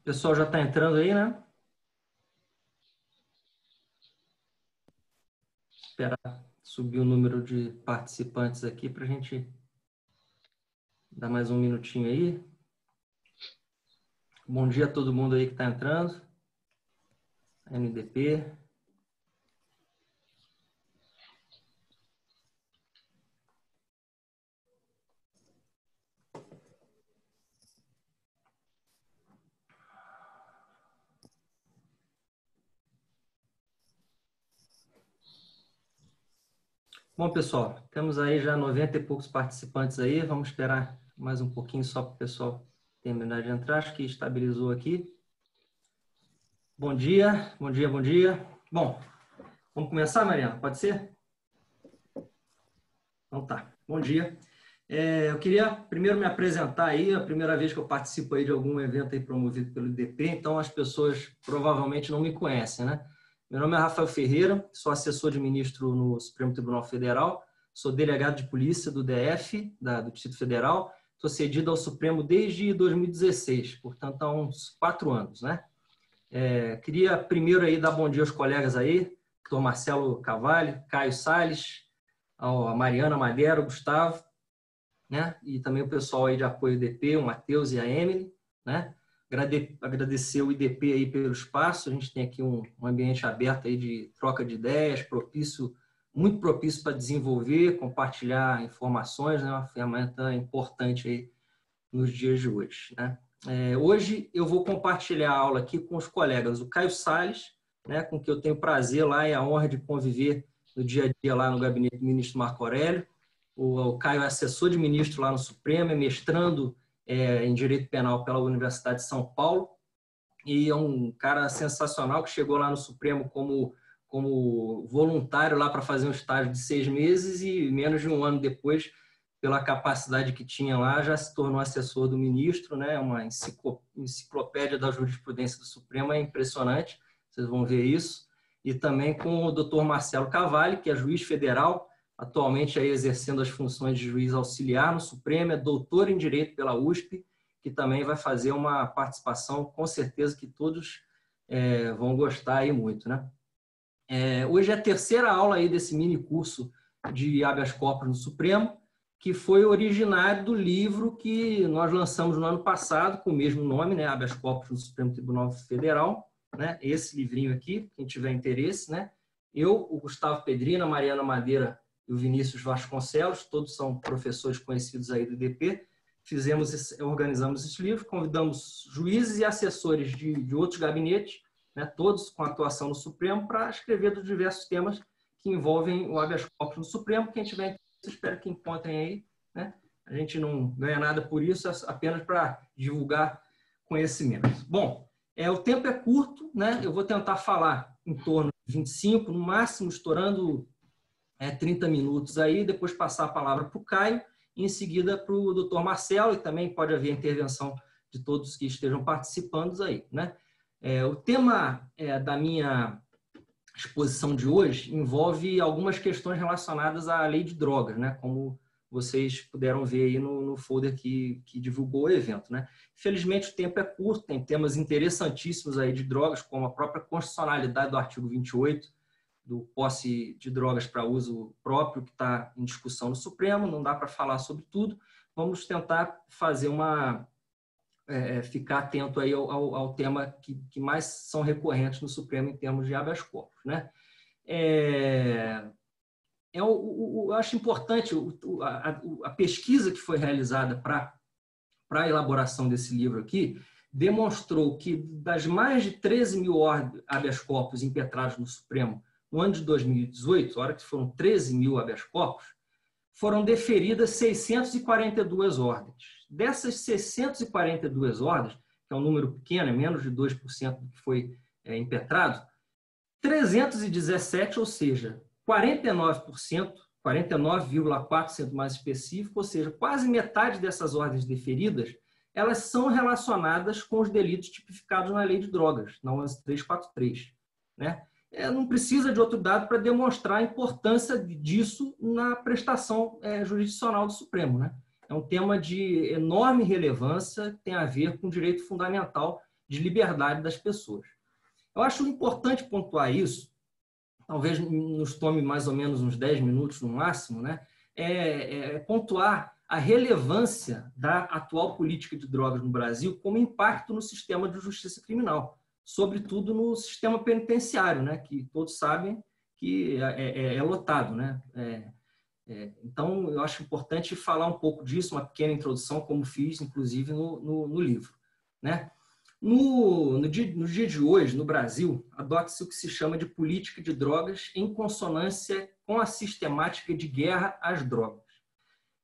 O pessoal já está entrando aí, né? Esperar subir o número de participantes aqui para a gente dar mais um minutinho aí. Bom dia a todo mundo aí que está entrando. NDP. Bom, pessoal, temos aí já 90 e poucos participantes aí. Vamos esperar mais um pouquinho só para o pessoal terminar de entrar. Acho que estabilizou aqui. Bom dia, bom dia, bom dia. Bom, vamos começar, Mariana? Pode ser? Então tá, bom dia. É, eu queria primeiro me apresentar aí, a primeira vez que eu participo aí de algum evento aí promovido pelo IDP, então as pessoas provavelmente não me conhecem, né? Meu nome é Rafael Ferreira, sou assessor de ministro no Supremo Tribunal Federal, sou delegado de polícia do DF, da, do Distrito Federal, estou cedido ao Supremo desde 2016, portanto há uns quatro anos, né? É, queria primeiro aí dar bom dia aos colegas aí, doutor Marcelo Cavalli, Caio Sales, a Mariana Madeira, o Gustavo, né? E também o pessoal aí de apoio DP, o Matheus e a Emily, né? Agradecer o IDP aí pelo espaço. A gente tem aqui um, um ambiente aberto aí de troca de ideias, propício, muito propício para desenvolver, compartilhar informações, né? uma ferramenta importante aí nos dias de hoje. Né? É, hoje eu vou compartilhar a aula aqui com os colegas, o Caio Salles, né, com que eu tenho prazer lá e a honra de conviver no dia a dia lá no gabinete do ministro Marco Aurélio. O, o Caio é assessor de ministro lá no Supremo, é mestrando é, em Direito Penal pela Universidade de São Paulo e é um cara sensacional que chegou lá no Supremo como, como voluntário lá para fazer um estágio de seis meses e menos de um ano depois, pela capacidade que tinha lá, já se tornou assessor do ministro, né? Uma enciclopédia da jurisprudência do Supremo, é impressionante, vocês vão ver isso. E também com o doutor Marcelo Cavalli, que é juiz federal, atualmente aí exercendo as funções de juiz auxiliar no Supremo, é doutor em Direito pela USP, que também vai fazer uma participação, com certeza que todos é, vão gostar aí muito, né? É, hoje é a terceira aula aí desse mini curso de habeas corpus no Supremo, que foi originário do livro que nós lançamos no ano passado, com o mesmo nome, né, habeas corpus no Supremo Tribunal Federal, né? Esse livrinho aqui, quem tiver interesse, né? Eu, o Gustavo Pedrina, Mariana Madeira e o Vinícius Vasconcelos, todos são professores conhecidos aí do IDP. Fizemos, organizamos esse livro, convidamos juízes e assessores de, de outros gabinetes, né, todos com atuação no Supremo, para escrever dos diversos temas que envolvem o habeas corpus no Supremo. Quem tiver espero que encontrem aí. Né? A gente não ganha nada por isso, é apenas para divulgar conhecimentos. Bom, é, o tempo é curto, né? eu vou tentar falar em torno de 25, no máximo estourando é, 30 minutos aí, depois passar a palavra para o Caio, e em seguida para o doutor Marcelo, e também pode haver intervenção de todos que estejam participando aí. Né? É, o tema é, da minha exposição de hoje envolve algumas questões relacionadas à lei de drogas, né? como vocês puderam ver aí no, no folder que, que, divulgou o evento. Né? Infelizmente, o tempo é curto, tem temas interessantíssimos aí de drogas, como a própria constitucionalidade do artigo 28, do posse de drogas para uso próprio que está em discussão no Supremo, não dá para falar sobre tudo. Vamos tentar fazer uma é, é, ficar atento aí ao, ao, ao tema que, que, mais são recorrentes no Supremo em termos de habeas corpus, né? É, é o, o, eu acho importante o, a, a, pesquisa que foi realizada para para a elaboração desse livro aqui demonstrou que das mais de 13 mil habeas corpus impetrados no Supremo no ano de 2018, hora que foram 13 mil habeas corpus, foram deferidas 642 ordens. Dessas 642 ordens, que é um número pequeno, é menos de 2% do que foi é, impetrado, 317, ou seja, 49%, 49,4% sendo mais específico, ou seja, quase metade dessas ordens deferidas, elas são relacionadas com os delitos tipificados na lei de drogas, na 11343, né? É, não precisa de outro dado para demonstrar a importância disso na prestação é, jurisdicional do Supremo. Né? É um tema de enorme relevância, tem a ver com direito fundamental de liberdade das pessoas. Eu acho importante pontuar isso, talvez nos tome mais ou menos uns 10 minutos no máximo, né? é, é pontuar a relevância da atual política de drogas no Brasil como impacto no sistema de justiça criminal, sobretudo no sistema penitenciário, né? que todos sabem que é, é, é lotado. Né? É, é, então, eu acho importante falar um pouco disso, uma pequena introdução, como fiz, inclusive, no, no, no livro. Né? No, no, dia, no dia de hoje, no Brasil, adota-se o que se chama de política de drogas em consonância com a sistemática de guerra às drogas.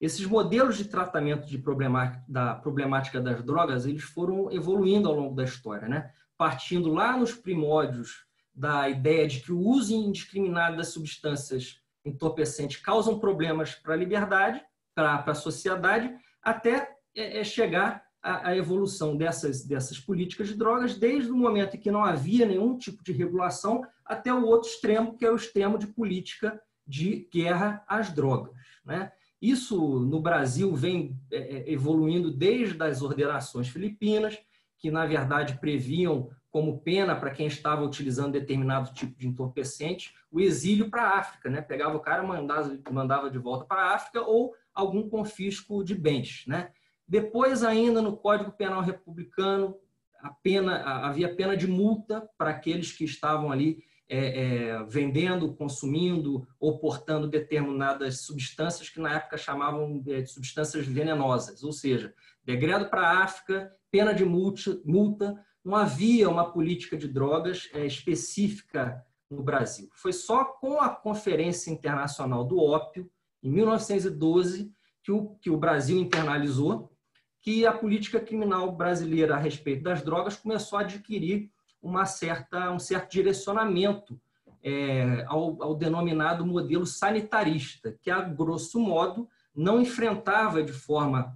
Esses modelos de tratamento de problemática, da problemática das drogas, eles foram evoluindo ao longo da história, né? Partindo lá nos primórdios da ideia de que o uso indiscriminado das substâncias entorpecentes causam problemas para a liberdade, para a sociedade, até é, é chegar à, evolução dessas, dessas políticas de drogas, desde o momento em que não havia nenhum tipo de regulação, até o outro extremo, que é o extremo de política de guerra às drogas. Né? Isso no Brasil vem é, é, evoluindo desde as ordenações filipinas, que na verdade previam como pena para quem estava utilizando determinado tipo de entorpecente o exílio para a África, né? Pegava o cara, mandava, mandava de volta para a África ou algum confisco de bens, né? Depois ainda no Código Penal Republicano a pena havia pena de multa para aqueles que estavam ali é, é, vendendo, consumindo ou portando determinadas substâncias que na época chamavam de substâncias venenosas, ou seja, degredo para a África, pena de multa, não havia uma política de drogas é, específica no Brasil. Foi só com a Conferência Internacional do Ópio, em 1912, que o, que o Brasil internalizou, que a política criminal brasileira a respeito das drogas começou a adquirir uma certa, um certo direcionamento é, ao, ao, denominado modelo sanitarista, que, a grosso modo, não enfrentava de forma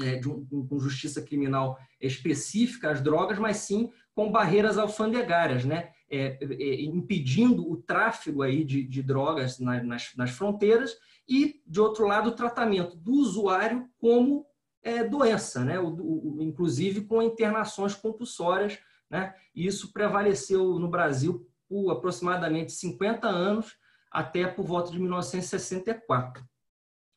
é, um, com justiça criminal específica as drogas, mas sim com barreiras alfandegárias, né? É, é, impedindo o tráfego aí de, de drogas na, nas, nas, fronteiras e, de outro lado, o tratamento do usuário como é, doença, né? O, o, inclusive com internações compulsórias né? E isso prevaleceu no Brasil por aproximadamente 50 anos, até por volta de 1964.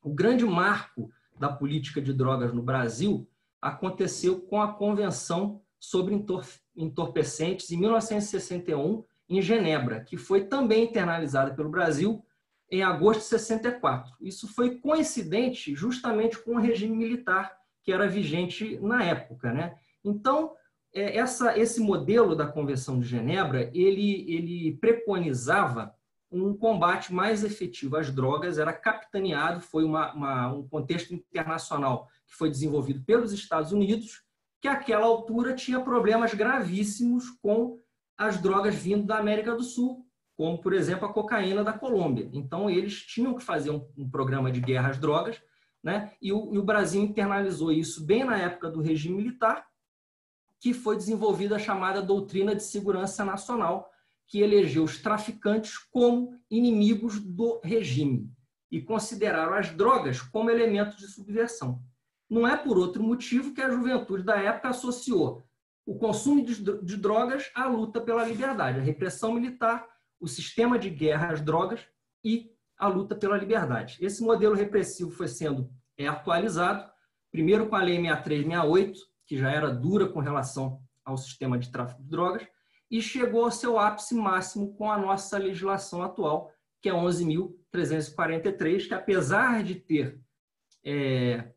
O grande marco da política de drogas no Brasil aconteceu com a Convenção sobre Entorpecentes em 1961, em Genebra, que foi também internalizada pelo Brasil em agosto de 64. Isso foi coincidente justamente com o regime militar que era vigente na época. Né? Então, é, essa, esse modelo da Convenção de Genebra, ele, ele preconizava um combate mais efetivo às drogas, era capitaneado, foi uma, uma, um contexto internacional que foi desenvolvido pelos Estados Unidos, que àquela altura tinha problemas gravíssimos com as drogas vindo da América do Sul, como, por exemplo, a cocaína da Colômbia. Então, eles tinham que fazer um, um programa de guerra às drogas, né? E o, e o Brasil internalizou isso bem na época do regime militar, que foi desenvolvida a chamada doutrina de segurança nacional, que elegeu os traficantes como inimigos do regime e consideraram as drogas como elementos de subversão. Não é por outro motivo que a juventude da época associou o consumo de drogas à luta pela liberdade, a repressão militar, o sistema de guerra às drogas e a luta pela liberdade. Esse modelo repressivo foi sendo é, atualizado, primeiro com a Lei 6368, que já era dura com relação ao sistema de tráfico de drogas, e chegou ao seu ápice máximo com a nossa legislação atual, que é 11.343, que apesar de ter é,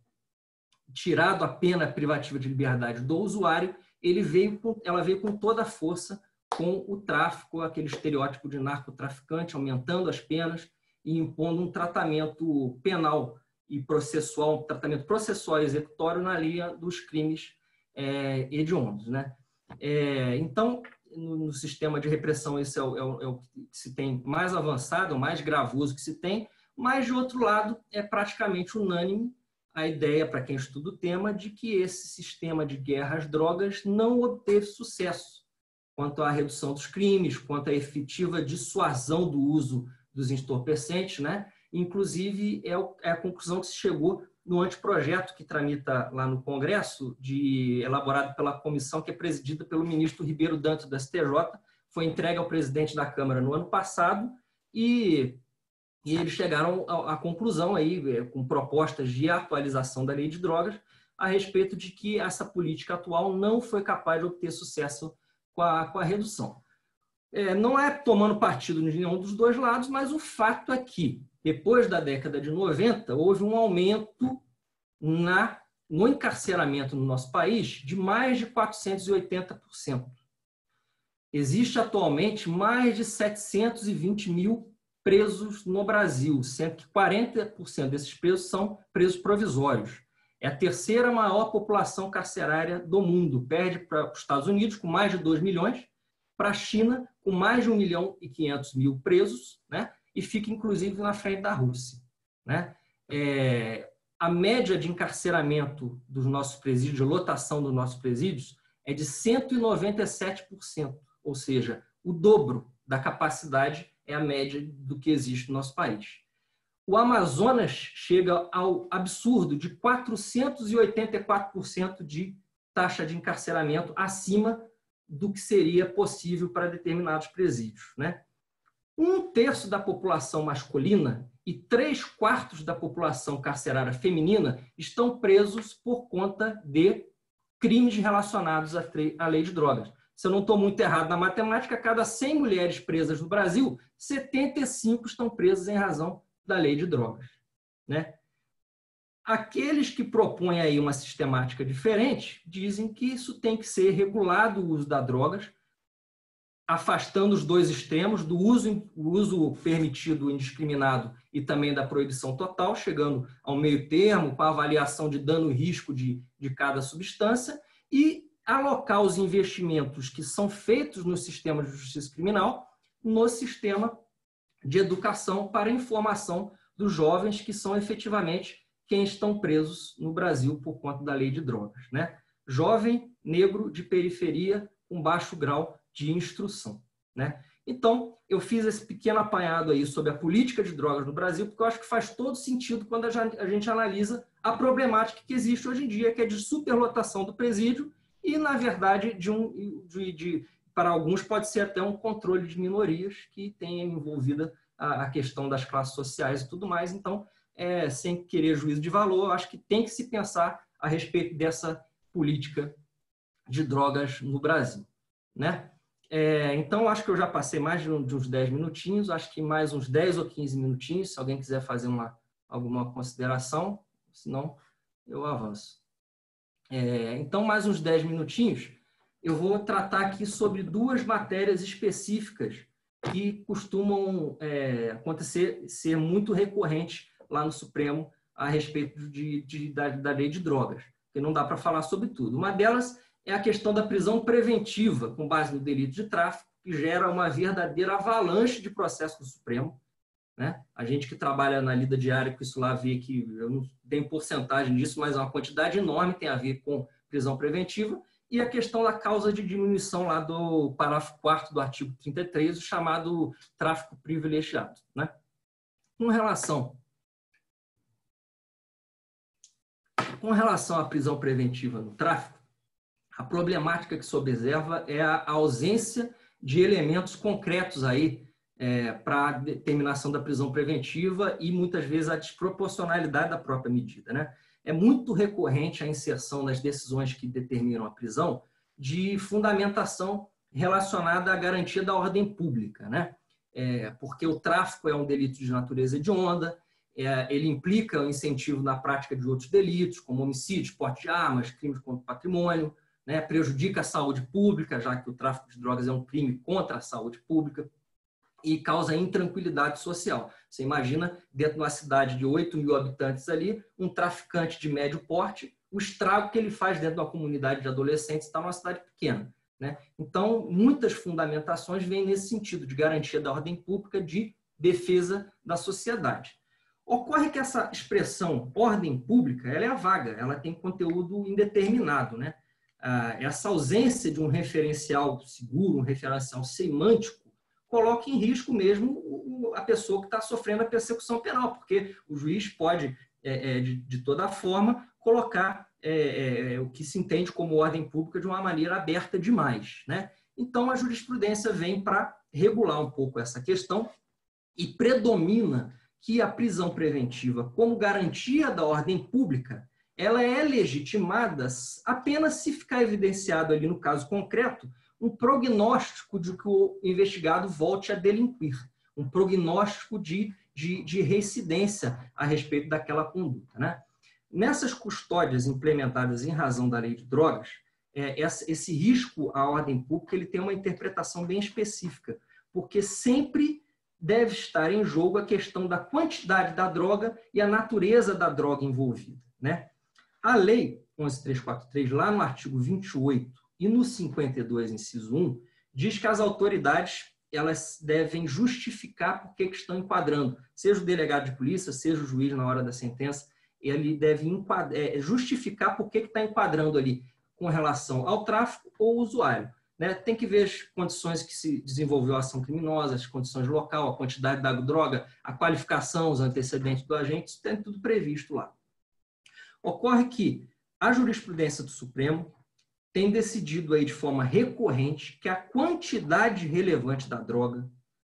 tirado a pena privativa de liberdade do usuário, ele veio com, ela veio com toda a força com o tráfico, aquele estereótipo de narcotraficante, aumentando as penas e impondo um tratamento penal e processual, um tratamento processual e executório na linha dos crimes é, hediondos. Né? É, então, no, sistema de repressão, esse é o, é, o, é o, que se tem mais avançado, o mais gravoso que se tem, mas, de outro lado, é praticamente unânime a ideia, para quem estuda o tema, de que esse sistema de guerra às drogas não obteve sucesso quanto à redução dos crimes, quanto à efetiva dissuasão do uso dos entorpecentes, né? Inclusive, é, é a conclusão que se chegou no anteprojeto que tramita lá no Congresso, de, elaborado pela comissão que é presidida pelo ministro Ribeiro Dantas, do STJ, foi entregue ao presidente da Câmara no ano passado e, e eles chegaram à, à conclusão aí, é, com propostas de atualização da lei de drogas, a respeito de que essa política atual não foi capaz de obter sucesso com a, com a redução. É, não é tomando partido de nenhum dos dois lados, mas o fato é que, depois da década de 90, houve um aumento na, no encarceramento no nosso país de mais de 480%. Existe atualmente mais de 720 mil presos no Brasil, sendo que 40% desses presos são presos provisórios. É a terceira maior população carcerária do mundo. Perde para os Estados Unidos, com mais de 2 milhões, para a China, com mais de 1 milhão e 500 mil presos, né? E fica, inclusive, na frente da Rússia. Né? É, a média de encarceramento dos nossos presídios, de lotação dos nossos presídios, é de 197%, ou seja, o dobro da capacidade é a média do que existe no nosso país. O Amazonas chega ao absurdo de 484% de taxa de encarceramento acima do que seria possível para determinados presídios. Né? Um terço da população masculina e três quartos da população carcerária feminina estão presos por conta de crimes relacionados à lei de drogas. Se eu não estou muito errado na matemática, cada 100 mulheres presas no Brasil, 75 estão presas em razão da lei de drogas. Né? Aqueles que propõem aí uma sistemática diferente dizem que isso tem que ser regulado o uso das drogas, afastando os dois extremos do uso, uso permitido indiscriminado e também da proibição total, chegando ao meio termo com a avaliação de dano e risco de, de cada substância e alocar os investimentos que são feitos no sistema de justiça criminal no sistema de educação para informação dos jovens que são efetivamente quem estão presos no Brasil por conta da lei de drogas. Né? Jovem negro de periferia com baixo grau de instrução. Né? Então, eu fiz esse pequeno apanhado aí sobre a política de drogas no Brasil, porque eu acho que faz todo sentido quando a gente analisa a problemática que existe hoje em dia, que é de superlotação do presídio e, na verdade, de um, de, de para alguns pode ser até um controle de minorias que tenha envolvida a, a questão das classes sociais e tudo mais. Então, é, sem querer juízo de valor, acho que tem que se pensar a respeito dessa política de drogas no Brasil. Né? É, então, acho que eu já passei mais de, uns 10 minutinhos, acho que mais uns 10 ou 15 minutinhos, se alguém quiser fazer uma, alguma consideração, senão eu avanço. É, então, mais uns 10 minutinhos eu vou tratar aqui sobre duas matérias específicas que costumam é, acontecer, ser muito recorrentes lá no Supremo a respeito de, de da, da, lei de drogas, que não dá para falar sobre tudo. Uma delas é a questão da prisão preventiva, com base no delito de tráfico, que gera uma verdadeira avalanche de processo no Supremo. Né? A gente que trabalha na lida diária com isso lá vê que, eu não tenho porcentagem disso, mas é uma quantidade enorme tem a ver com prisão preventiva e a questão da causa de diminuição lá do parágrafo 4 do artigo 33, o chamado tráfico privilegiado. Né? Com relação com relação à prisão preventiva no tráfico, a problemática que se observa é a ausência de elementos concretos aí é, para a determinação da prisão preventiva e muitas vezes a desproporcionalidade da própria medida. Né? é muito recorrente a inserção nas decisões que determinam a prisão de fundamentação relacionada à garantia da ordem pública, né? É, porque o tráfico é um delito de natureza hedionda, é, ele implica o incentivo na prática de outros delitos, como homicídio, porte de armas, crimes contra o patrimônio, né? prejudica a saúde pública, já que o tráfico de drogas é um crime contra a saúde pública e causa intranquilidade social. Você imagina, dentro de uma cidade de 8 mil habitantes ali, um traficante de médio porte, o estrago que ele faz dentro de uma comunidade de adolescentes está numa cidade pequena. Né? Então, muitas fundamentações vêm nesse sentido, de garantia da ordem pública, de defesa da sociedade. Ocorre que essa expressão ordem pública ela é vaga, ela tem conteúdo indeterminado. Né? Ah, essa ausência de um referencial seguro, um referencial semântico, coloca em risco mesmo a pessoa que está sofrendo a persecução penal, porque o juiz pode, é, é, de, toda forma, colocar é, o que se entende como ordem pública de uma maneira aberta demais. Né? Então, a jurisprudência vem para regular um pouco essa questão e predomina que a prisão preventiva, como garantia da ordem pública, ela é legitimada apenas se ficar evidenciado ali no caso concreto um prognóstico de que o investigado volte a delinquir, um prognóstico de, de, de reincidência a respeito daquela conduta. Né? Nessas custódias implementadas em razão da lei de drogas, é, esse risco à ordem pública ele tem uma interpretação bem específica, porque sempre deve estar em jogo a questão da quantidade da droga e a natureza da droga envolvida. Né? A lei 11343, lá no artigo 28 e no 52, inciso 1, diz que as autoridades elas devem justificar por que estão enquadrando, seja o delegado de polícia, seja o juiz na hora da sentença, ele deve é, justificar por que está enquadrando ali com relação ao tráfico ou usuário. Né? Tem que ver as condições que se desenvolveu a ação criminosa, as condições local, a quantidade da droga, a qualificação, os antecedentes do agente, isso tem tudo previsto lá. Ocorre que a jurisprudência do Supremo tem decidido aí de forma recorrente que a quantidade relevante da droga,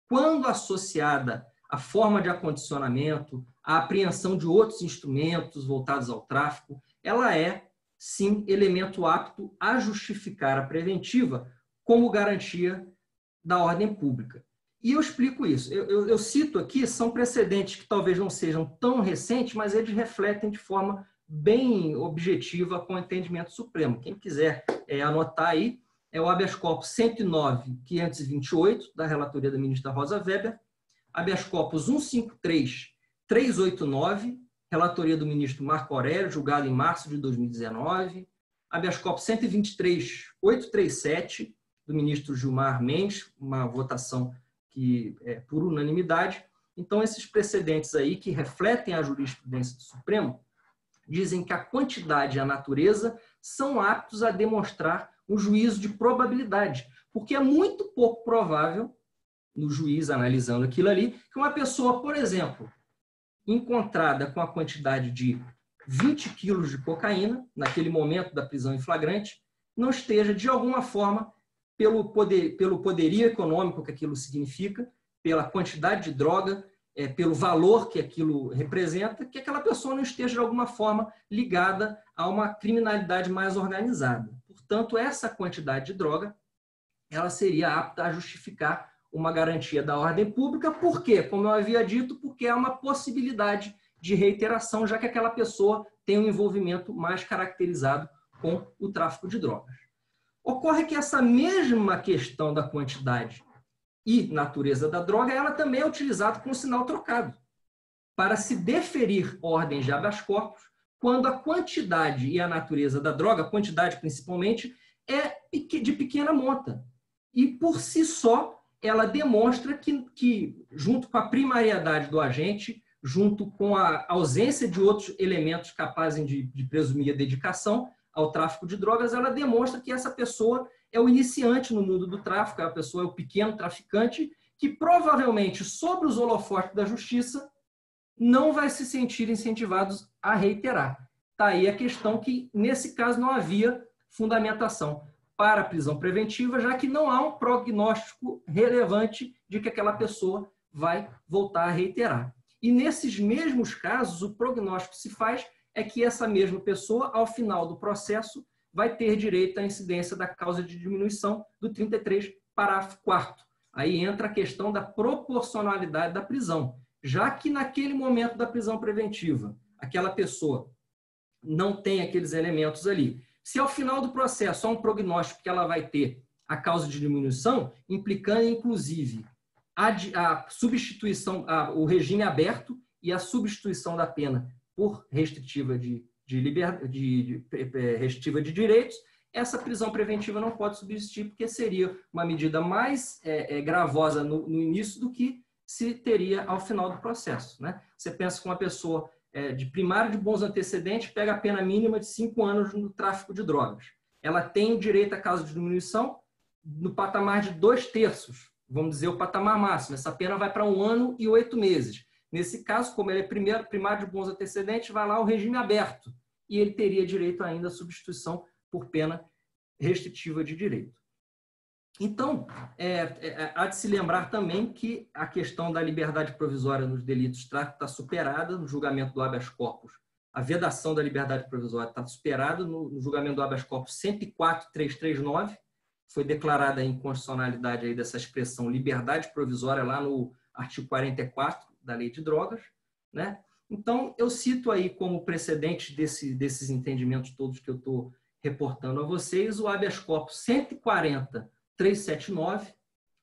quando associada à forma de acondicionamento, à apreensão de outros instrumentos voltados ao tráfico, ela é sim elemento apto a justificar a preventiva como garantia da ordem pública. E eu explico isso. Eu, eu, eu, cito aqui, são precedentes que talvez não sejam tão recentes, mas eles refletem de forma bem objetiva com entendimento supremo. Quem quiser é, anotar aí, é o habeas corpus 109.528, da relatoria da ministra Rosa Weber, habeas corpus 153.389, relatoria do ministro Marco Aurélio, julgado em março de 2019, habeas corpus 123.837, do ministro Gilmar Mendes, uma votação que é por unanimidade. Então, esses precedentes aí que refletem a jurisprudência do Supremo dizem que a quantidade e a natureza são aptos a demonstrar um juízo de probabilidade, porque é muito pouco provável, no juiz analisando aquilo ali, que uma pessoa, por exemplo, encontrada com a quantidade de 20 quilos de cocaína, naquele momento da prisão em flagrante, não esteja, de alguma forma, pelo, poder, pelo poderio econômico que aquilo significa, pela quantidade de droga, é, pelo valor que aquilo representa, que aquela pessoa não esteja de alguma forma ligada a uma criminalidade mais organizada. Portanto, essa quantidade de droga ela seria apta a justificar uma garantia da ordem pública. Por quê? Como eu havia dito, porque é uma possibilidade de reiteração, já que aquela pessoa tem um envolvimento mais caracterizado com o tráfico de drogas. Ocorre que essa mesma questão da quantidade e natureza da droga, ela também é utilizada com sinal trocado para se deferir ordens de habeas corpus quando a quantidade e a natureza da droga, a quantidade principalmente, é de pequena monta. E por si só, ela demonstra que, que junto com a primariedade do agente, junto com a ausência de outros elementos capazes de, de presumir a dedicação ao tráfico de drogas, ela demonstra que essa pessoa é o iniciante no mundo do tráfico, a pessoa é o pequeno traficante que provavelmente, sobre os holofotes da justiça, não vai se sentir incentivados a reiterar. Está aí a questão que, nesse caso, não havia fundamentação para a prisão preventiva, já que não há um prognóstico relevante de que aquela pessoa vai voltar a reiterar. E nesses mesmos casos, o prognóstico se faz é que essa mesma pessoa, ao final do processo, vai ter direito à incidência da causa de diminuição do 33, parágrafo 4 Aí entra a questão da proporcionalidade da prisão. Já que naquele momento da prisão preventiva, aquela pessoa não tem aqueles elementos ali. Se ao final do processo há um prognóstico que ela vai ter a causa de diminuição, implicando inclusive a, substituição, a, o regime aberto e a substituição da pena por restritiva de de, liber... de, restritiva de direitos, essa prisão preventiva não pode subsistir, porque seria uma medida mais é, é, gravosa no, no, início do que se teria ao final do processo. Né? Você pensa que uma pessoa é, de primário de bons antecedentes pega a pena mínima de cinco anos no tráfico de drogas. Ela tem direito a causa de diminuição no patamar de dois terços, vamos dizer, o patamar máximo. Essa pena vai para um ano e oito meses. Nesse caso, como ele é primeiro, primário de bons antecedentes, vai lá o regime aberto e ele teria direito ainda à substituição por pena restritiva de direito. Então, é, é, é, há de se lembrar também que a questão da liberdade provisória nos delitos está superada no julgamento do habeas corpus. A vedação da liberdade provisória está superada no, no julgamento do habeas corpus 104.339, foi declarada a inconstitucionalidade aí dessa expressão liberdade provisória lá no artigo 44 da Lei de Drogas, né? Então, eu cito aí como precedente desse, desses entendimentos todos que eu estou reportando a vocês o habeas corpus 140 379,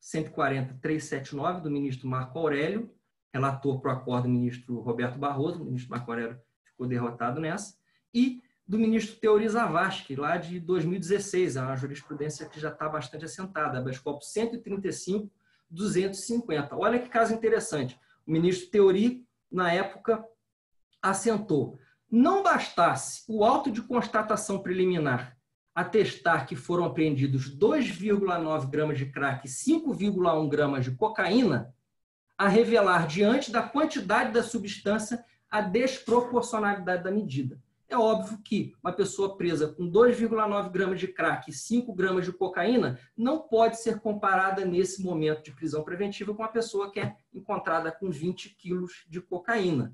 140 379 do ministro Marco Aurélio, relator para o acordo do ministro Roberto Barroso, o ministro Marco Aurélio ficou derrotado nessa, e do ministro Teori Zavascki, lá de 2016, é uma jurisprudência que já está bastante assentada, habeas corpus 135 250. Olha que caso interessante. O ministro Teori, na época, assentou. Não bastasse o auto de constatação preliminar atestar que foram apreendidos 2,9 gramas de crack e 5,1 gramas de cocaína, a revelar, diante da quantidade da substância, a desproporcionalidade da medida. É óbvio que uma pessoa presa com 2,9 gramas de crack e 5 gramas de cocaína não pode ser comparada nesse momento de prisão preventiva com uma pessoa que é encontrada com 20 quilos de cocaína.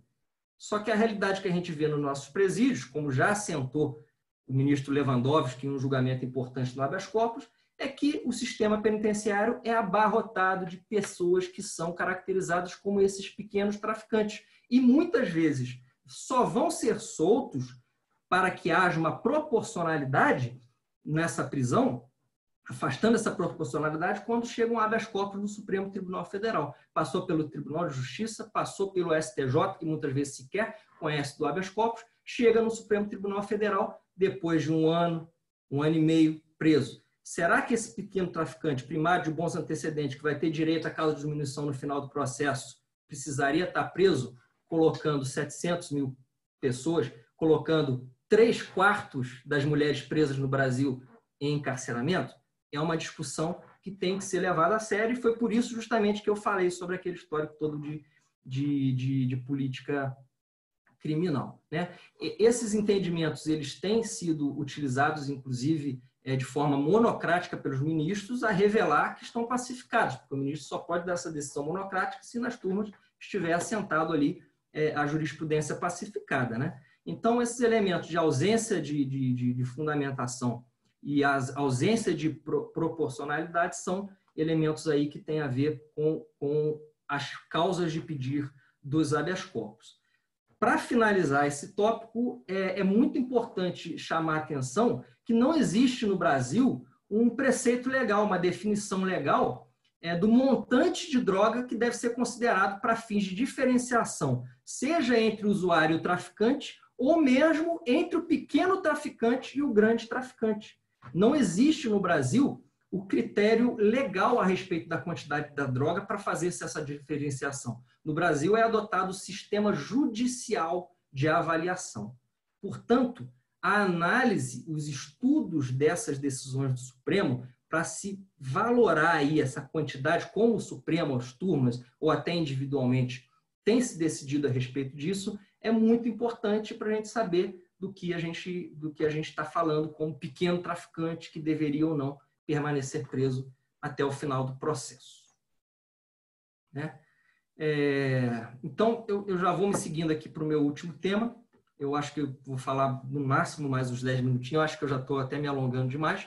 Só que a realidade que a gente vê nos nossos presídios, como já assentou o ministro Lewandowski em um julgamento importante no habeas corpus, é que o sistema penitenciário é abarrotado de pessoas que são caracterizadas como esses pequenos traficantes. E muitas vezes só vão ser soltos para que haja uma proporcionalidade nessa prisão, afastando essa proporcionalidade quando chega um habeas corpus no Supremo Tribunal Federal. Passou pelo Tribunal de Justiça, passou pelo STJ, que muitas vezes sequer conhece do habeas corpus, chega no Supremo Tribunal Federal depois de um ano, um ano e meio preso. Será que esse pequeno traficante, primário de bons antecedentes, que vai ter direito à causa de diminuição no final do processo, precisaria estar preso colocando 700 mil pessoas, colocando três quartos das mulheres presas no Brasil em encarceramento? É uma discussão que tem que ser levada a sério e foi por isso justamente que eu falei sobre aquele histórico todo de, de, de, de política criminal. Né? esses entendimentos eles têm sido utilizados, inclusive, é, de forma monocrática pelos ministros a revelar que estão pacificados, porque o ministro só pode dar essa decisão monocrática se nas turmas estiver assentado ali é, a jurisprudência pacificada. Né? Então, esses elementos de ausência de, de, de, de fundamentação e a ausência de pro, proporcionalidade são elementos aí que têm a ver com, com as causas de pedir dos habeas corpus. Para finalizar esse tópico, é, é muito importante chamar a atenção que não existe no Brasil um preceito legal, uma definição legal é, do montante de droga que deve ser considerado para fins de diferenciação, seja entre o usuário e o traficante, ou mesmo entre o pequeno traficante e o grande traficante. Não existe no Brasil o critério legal a respeito da quantidade da droga para fazer essa diferenciação. No Brasil é adotado o sistema judicial de avaliação. Portanto, a análise, os estudos dessas decisões do Supremo para se valorar aí essa quantidade, como o Supremo, as turmas ou até individualmente tem se decidido a respeito disso, é muito importante para a gente saber do que a gente do que a gente está falando como pequeno traficante que deveria ou não permanecer preso até o final do processo. Né? É, então, eu, eu, já vou me seguindo aqui para o meu último tema. Eu acho que eu vou falar no máximo mais uns 10 minutinhos. Eu acho que eu já estou até me alongando demais.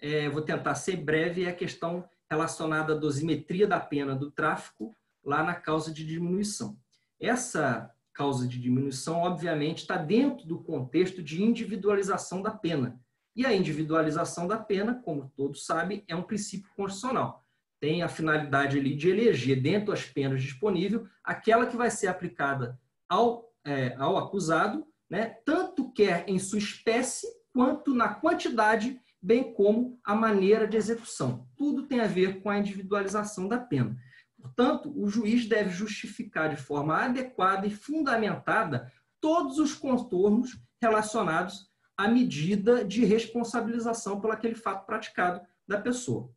É, vou tentar ser breve. É a questão relacionada à dosimetria da pena do tráfico lá na causa de diminuição. Essa causa de diminuição, obviamente, está dentro do contexto de individualização da pena. E a individualização da pena, como todos sabem, é um princípio constitucional. Tem a finalidade ali de eleger, dentro das penas disponíveis, aquela que vai ser aplicada ao, é, ao acusado, né, tanto quer em sua espécie, quanto na quantidade, bem como a maneira de execução. Tudo tem a ver com a individualização da pena. Portanto, o juiz deve justificar de forma adequada e fundamentada todos os contornos relacionados à medida de responsabilização por aquele fato praticado da pessoa.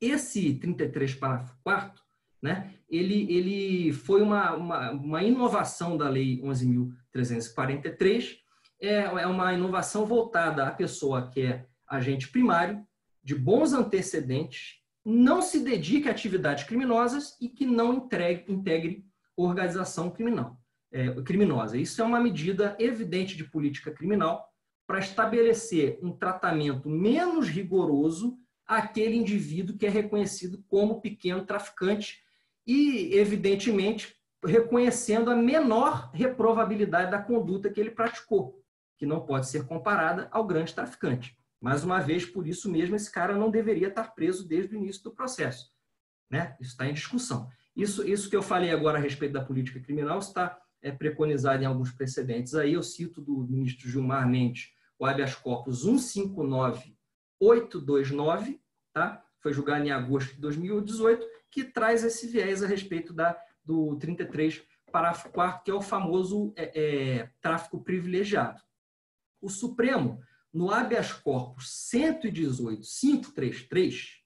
esse 33 parágrafo 4 né, ele, ele foi uma, uma, uma inovação da Lei 11.343, é, é uma inovação voltada à pessoa que é agente primário, de bons antecedentes, não se dedique a atividades criminosas e que não entregue, integre organização criminal, é, criminosa. Isso é uma medida evidente de política criminal para estabelecer um tratamento menos rigoroso àquele indivíduo que é reconhecido como pequeno traficante e, evidentemente, reconhecendo a menor reprovabilidade da conduta que ele praticou, que não pode ser comparada ao grande traficante. Mais uma vez, por isso mesmo, esse cara não deveria estar preso desde o início do processo. Né? Isso está em discussão. Isso, isso que eu falei agora a respeito da política criminal está é, preconizado em alguns precedentes. Aí eu cito do ministro Gilmar Mendes o habeas corpus 159829, tá? foi julgado em agosto de 2018, que traz esse viés a respeito da, do 33, parágrafo 4 que é o famoso é, é, tráfico privilegiado. O Supremo no habeas corpus 118.533,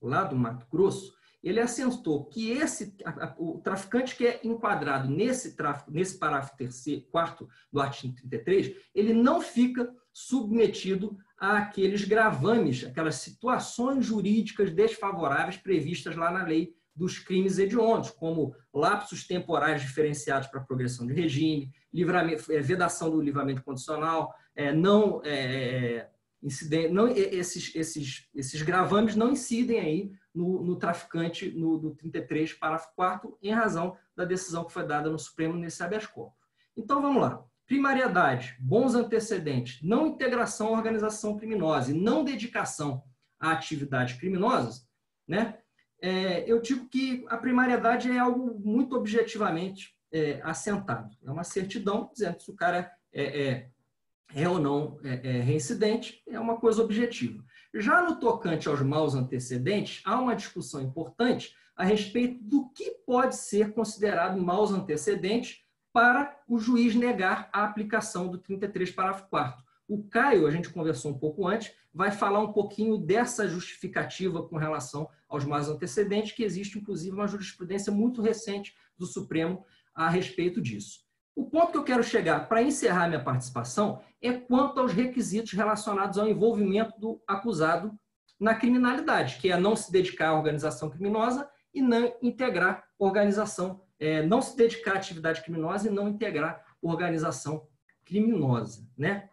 lá do Mato Grosso, ele assentou que esse o traficante que é enquadrado nesse tráfico, nesse parágrafo terceiro, quarto do artigo 33, ele não fica submetido àqueles gravames, aquelas situações jurídicas desfavoráveis previstas lá na lei dos crimes hediondos, como lapsos temporais diferenciados para progressão de regime, é, vedação do livramento condicional, é, não, é, é incidente, não esses, esses, esses gravames não incidem aí no, no traficante no, do 33, parágrafo 4 em razão da decisão que foi dada no Supremo nesse habeas corpus. Então, vamos lá. Primariedade, bons antecedentes, não integração à organização criminosa e não dedicação a atividades criminosas, né? É, eu digo que a primariedade é algo muito objetivamente é, assentado. É uma certidão dizendo se o cara é, é é ou não é, é, reincidente, é uma coisa objetiva. Já no tocante aos maus antecedentes, há uma discussão importante a respeito do que pode ser considerado maus antecedentes para o juiz negar a aplicação do 33, parágrafo 4 O Caio, a gente conversou um pouco antes, vai falar um pouquinho dessa justificativa com relação aos maus antecedentes, que existe, inclusive, uma jurisprudência muito recente do Supremo a respeito disso. O ponto que eu quero chegar para encerrar minha participação é quanto aos requisitos relacionados ao envolvimento do acusado na criminalidade, que é não se dedicar à organização criminosa e não integrar organização, é, não se dedicar à atividade criminosa e não integrar organização criminosa, né?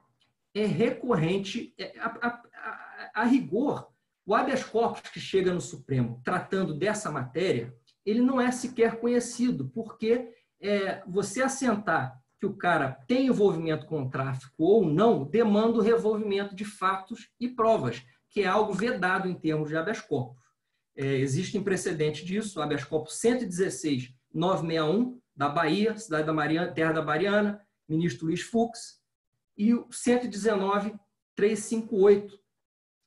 É recorrente, é, a, a, a, a rigor, o habeas corpus que chega no Supremo tratando dessa matéria, ele não é sequer conhecido, porque é, você assentar que o cara tem envolvimento com tráfico ou não, demanda o revolvimento de fatos e provas, que é algo vedado em termos de habeas corpus. É, existem precedentes disso, habeas corpus 116.961, da Bahia, cidade da Mariana, terra da Mariana, ministro Luiz Fux, e o 119.358,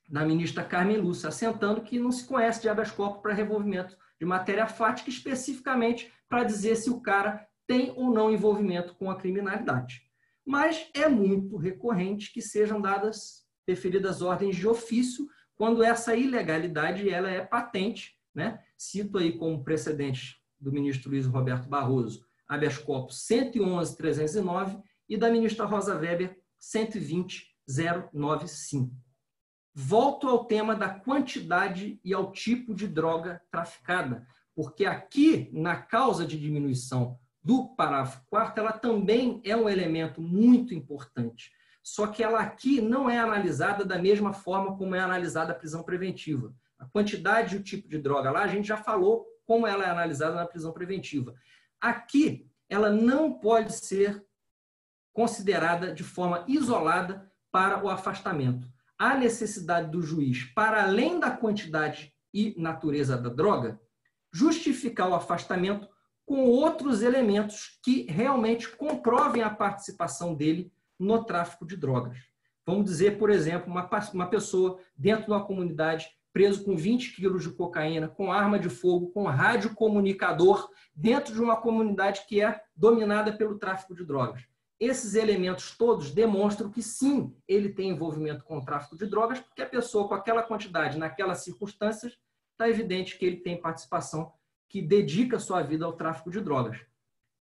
da ministra Carmen Lúcia, assentando que não se conhece de habeas corpus para revolvimento de matéria fática, especificamente para dizer se o cara tem ou não envolvimento com a criminalidade. Mas é muito recorrente que sejam dadas deferidas ordens de ofício quando essa ilegalidade ela é patente. Né? Cito aí como precedente do ministro Luiz Roberto Barroso, habeas corpus 111.309 e da ministra Rosa Weber 120.095. Volto ao tema da quantidade e ao tipo de droga traficada, porque aqui, na causa de diminuição do parágrafo 4 ela também é um elemento muito importante. Só que ela aqui não é analisada da mesma forma como é analisada a prisão preventiva. A quantidade e o tipo de droga lá, a gente já falou como ela é analisada na prisão preventiva. Aqui, ela não pode ser considerada de forma isolada para o afastamento. Há necessidade do juiz, para além da quantidade e natureza da droga, justificar o afastamento com outros elementos que realmente comprovem a participação dele no tráfico de drogas. Vamos dizer, por exemplo, uma, uma pessoa dentro de uma comunidade preso com 20 quilos de cocaína, com arma de fogo, com radiocomunicador, dentro de uma comunidade que é dominada pelo tráfico de drogas. Esses elementos todos demonstram que sim, ele tem envolvimento com o tráfico de drogas, porque a pessoa com aquela quantidade, naquelas circunstâncias, está evidente que ele tem participação que dedica sua vida ao tráfico de drogas.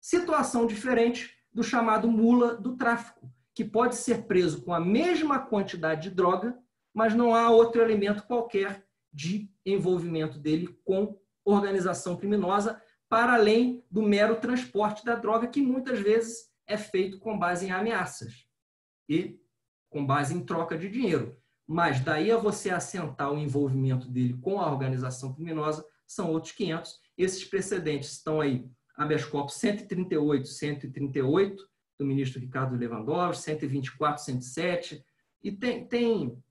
Situação diferente do chamado mula do tráfico, que pode ser preso com a mesma quantidade de droga, mas não há outro elemento qualquer de envolvimento dele com organização criminosa, para além do mero transporte da droga, que muitas vezes é feito com base em ameaças e com base em troca de dinheiro. Mas daí a você assentar o envolvimento dele com a organização criminosa, são outros 500. Esses precedentes estão aí, habeas corpus 138, 138, do ministro Ricardo Lewandowski, 124, 107, e tem, tem,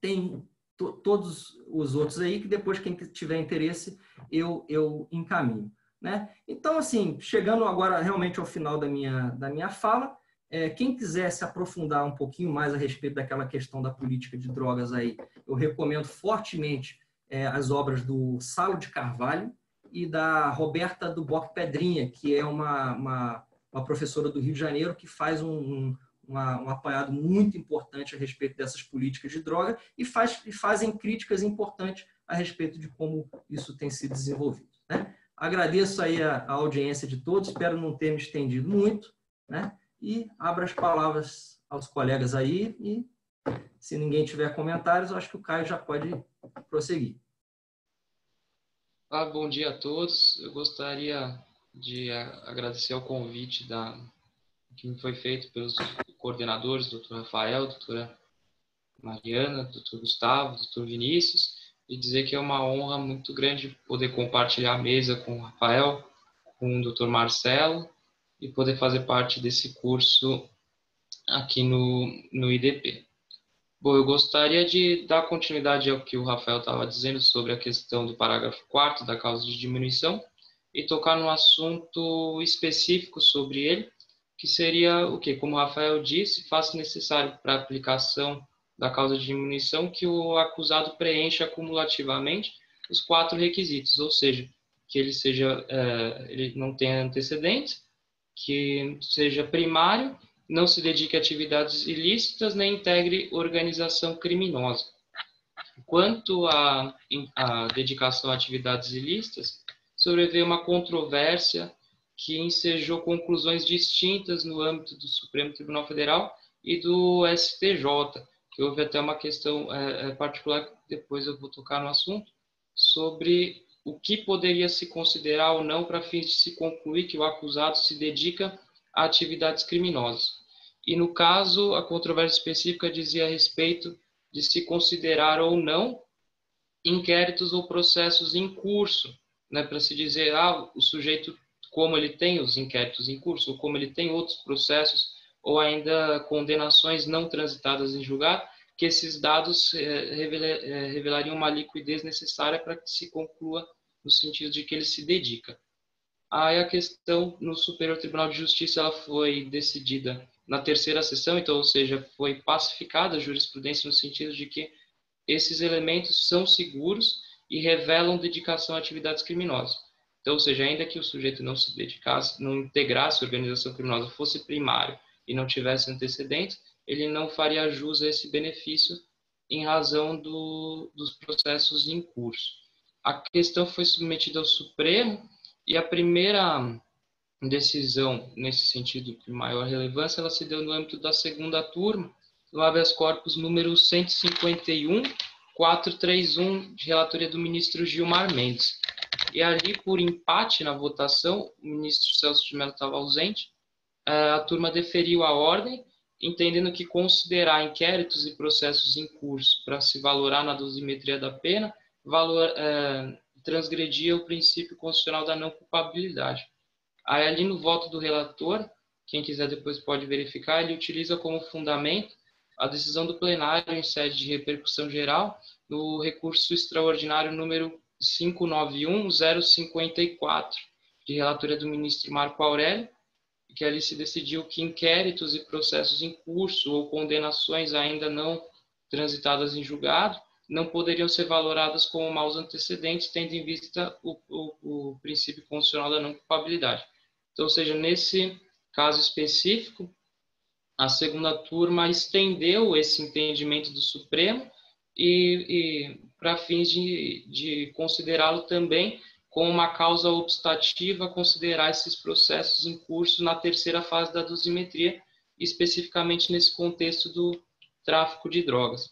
tem to, todos os outros aí que depois, quem tiver interesse, eu, eu encaminho. Né? Então, assim, chegando agora realmente ao final da minha, da minha fala, é, quem quiser se aprofundar um pouquinho mais a respeito daquela questão da política de drogas aí, eu recomendo fortemente é, as obras do Salo de Carvalho e da Roberta do Boc Pedrinha, que é uma, uma, uma, professora do Rio de Janeiro que faz um, um, uma, um apanhado muito importante a respeito dessas políticas de droga e, faz, e fazem críticas importantes a respeito de como isso tem sido desenvolvido. Né? Agradeço aí a, a audiência de todos, espero não ter me estendido muito, né? e abro as palavras aos colegas aí e se ninguém tiver comentários, acho que o Caio já pode prosseguir. Ah, bom dia a todos. Eu gostaria de agradecer ao convite da, que me foi feito pelos coordenadores, doutor Rafael, doutora Mariana, doutor Gustavo, doutor Vinícius, e dizer que é uma honra muito grande poder compartilhar a mesa com o Rafael, com o doutor Marcelo, e poder fazer parte desse curso aqui no, no IDP. Bom, eu gostaria de dar continuidade ao que o Rafael estava dizendo sobre a questão do parágrafo 4 da causa de diminuição e tocar num assunto específico sobre ele, que seria o que, como o Rafael disse, faça necessário para a aplicação da causa de diminuição que o acusado preencha acumulativamente os quatro requisitos, ou seja, que ele seja, é, ele não tenha antecedentes, que seja primário não se dedique a atividades ilícitas nem integre organização criminosa. Quanto à, dedicação a atividades ilícitas, sobreveio uma controvérsia que ensejou conclusões distintas no âmbito do Supremo Tribunal Federal e do STJ, que houve até uma questão é, é, particular, depois eu vou tocar no assunto, sobre o que poderia se considerar ou não para fins de se concluir que o acusado se dedica a atividades criminosas. E no caso, a controvérsia específica dizia a respeito de se considerar ou não inquéritos ou processos em curso, né, para se dizer, ah, o sujeito, como ele tem os inquéritos em curso, ou como ele tem outros processos, ou ainda condenações não transitadas em julgado, que esses dados é, revelariam uma liquidez necessária para que se conclua no sentido de que ele se dedica. Aí a questão no Superior Tribunal de Justiça ela foi decidida na terceira sessão, então, ou seja, foi pacificada a jurisprudência no sentido de que esses elementos são seguros e revelam dedicação a atividades criminosas. Então, ou seja, ainda que o sujeito não se dedicasse, não integrasse a organização criminosa, fosse primário e não tivesse antecedentes, ele não faria jus a esse benefício em razão do, dos processos em curso. A questão foi submetida ao Supremo e a primeira decisão nesse sentido de maior relevância, ela se deu no âmbito da segunda turma, do habeas corpus número 151, 431, de relatoria do ministro Gilmar Mendes. E ali, por empate na votação, o ministro Celso de Mello estava ausente, a turma deferiu a ordem, entendendo que considerar inquéritos e processos em curso para se valorar na dosimetria da pena valor, é, transgredia o princípio constitucional da não culpabilidade. Aí, ali no voto do relator, quem quiser depois pode verificar, ele utiliza como fundamento a decisão do plenário em sede de repercussão geral no recurso extraordinário número 591054, de relatoria do ministro Marco Aurélio, que ali se decidiu que inquéritos e processos em curso ou condenações ainda não transitadas em julgado não poderiam ser valoradas como maus antecedentes, tendo em vista o, o, o princípio constitucional da não culpabilidade. Então, ou seja, nesse caso específico, a segunda turma estendeu esse entendimento do Supremo e, e para fins de, de considerá-lo também como uma causa obstativa, considerar esses processos em curso na terceira fase da dosimetria, especificamente nesse contexto do tráfico de drogas.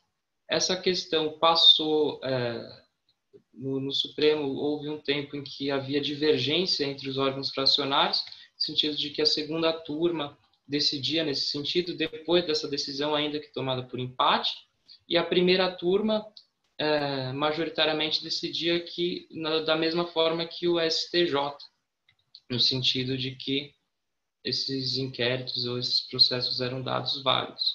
Essa questão passou é, no, no, Supremo, houve um tempo em que havia divergência entre os órgãos fracionários, no sentido de que a segunda turma decidia nesse sentido, depois dessa decisão ainda que tomada por empate, e a primeira turma é, majoritariamente decidia que na, da mesma forma que o STJ, no sentido de que esses inquéritos ou esses processos eram dados válidos.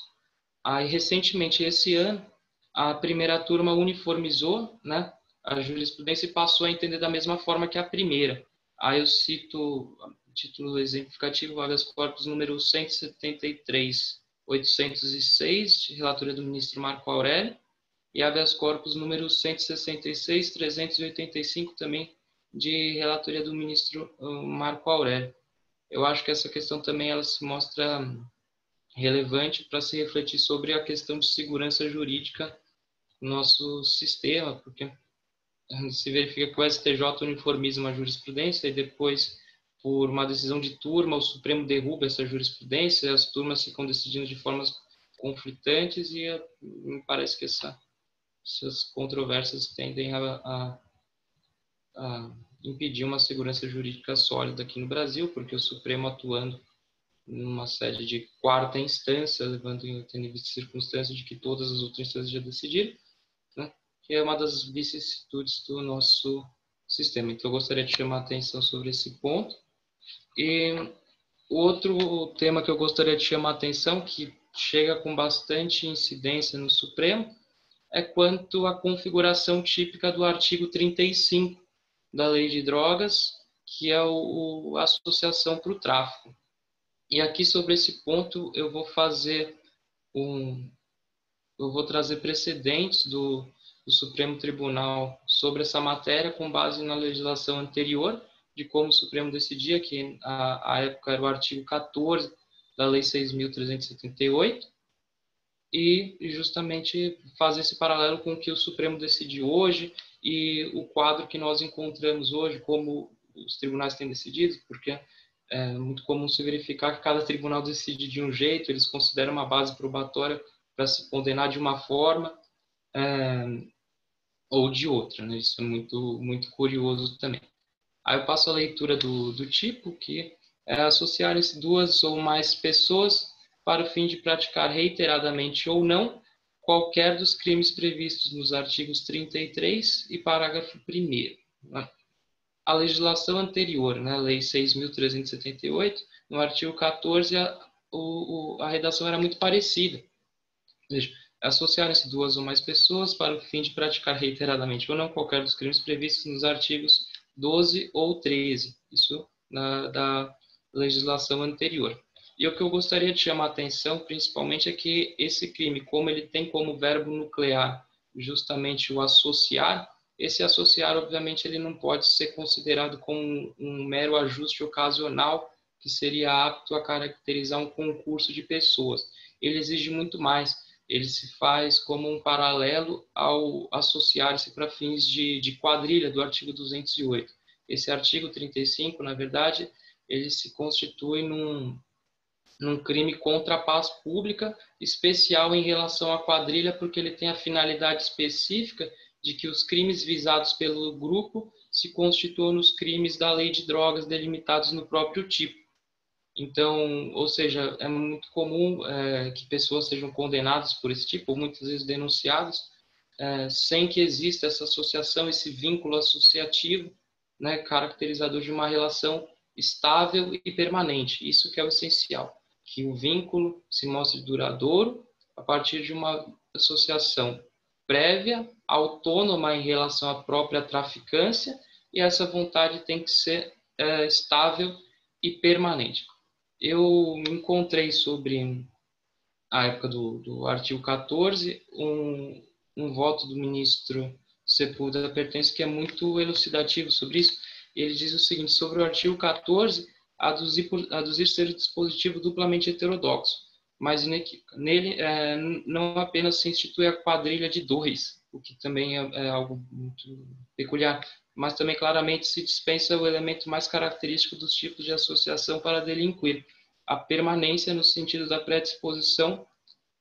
Aí, recentemente, esse ano, a primeira turma uniformizou né, a jurisprudência e passou a entender da mesma forma que a primeira. Aí eu cito título exemplificativo, habeas corpus número 173, 806, de relatoria do ministro Marco Aurélio, e habeas corpus número 166, 385, também de relatoria do ministro Marco Aurélio. Eu acho que essa questão também ela se mostra relevante para se refletir sobre a questão de segurança jurídica no nosso sistema, porque se verifica que o STJ uniformiza uma jurisprudência e depois por uma decisão de turma, o Supremo derruba essa jurisprudência, as turmas ficam decidindo de formas conflitantes e me parece que essa, essas controvérsias tendem a, a, a, impedir uma segurança jurídica sólida aqui no Brasil, porque o Supremo atuando numa sede de quarta instância, levando em tendo circunstâncias de que todas as outras instâncias já decidiram, né, que é uma das vicissitudes do nosso sistema. Então, eu gostaria de chamar a atenção sobre esse ponto. E outro tema que eu gostaria de chamar a atenção, que chega com bastante incidência no Supremo, é quanto à configuração típica do artigo 35 da Lei de Drogas, que é o, o associação para o tráfico. E aqui sobre esse ponto eu vou fazer um, eu vou trazer precedentes do, do Supremo Tribunal sobre essa matéria com base na legislação anterior de como o Supremo decidia, que a, a época era o artigo 14 da Lei 6.378, e justamente fazer esse paralelo com o que o Supremo decide hoje e o quadro que nós encontramos hoje, como os tribunais têm decidido, porque é muito comum se verificar que cada tribunal decide de um jeito, eles consideram uma base probatória para se condenar de uma forma é, ou de outra, né? Isso é muito, muito curioso também. Aí eu passo a leitura do, do tipo, que é associarem-se duas ou mais pessoas para o fim de praticar reiteradamente ou não qualquer dos crimes previstos nos artigos 33 e parágrafo 1 né? A legislação anterior, né, Lei 6.378, no artigo 14, a, o, a redação era muito parecida. Veja, associarem-se duas ou mais pessoas para o fim de praticar reiteradamente ou não qualquer dos crimes previstos nos artigos 12 ou 13, isso na, da legislação anterior. E o que eu gostaria de chamar a atenção, principalmente, é que esse crime, como ele tem como verbo nuclear justamente o associar, esse associar, obviamente, ele não pode ser considerado como um mero ajuste ocasional que seria apto a caracterizar um concurso de pessoas. Ele exige muito mais ele se faz como um paralelo ao associar-se para fins de, de quadrilha do artigo 208. Esse artigo 35, na verdade, ele se constitui num, num crime contra a paz pública, especial em relação à quadrilha, porque ele tem a finalidade específica de que os crimes visados pelo grupo se constituam nos crimes da lei de drogas delimitados no próprio tipo. Então, ou seja, é muito comum é, que pessoas sejam condenadas por esse tipo, ou muitas vezes denunciadas, é, sem que exista essa associação, esse vínculo associativo, né, caracterizador de uma relação estável e permanente. Isso que é o essencial, que o vínculo se mostre duradouro a partir de uma associação prévia, autônoma em relação à própria traficância, e essa vontade tem que ser é, estável e permanente eu encontrei sobre a época do, do artigo 14 um, um voto do ministro Sepúlveda Pertence que é muito elucidativo sobre isso. Ele diz o seguinte, sobre o artigo 14, aduzir, aduzir ser dispositivo duplamente heterodoxo, mas nele é, não apenas se institui a quadrilha de dois, o que também é, é algo muito peculiar. Mas também claramente se dispensa o elemento mais característico dos tipos de associação para delinquir, a permanência no sentido da predisposição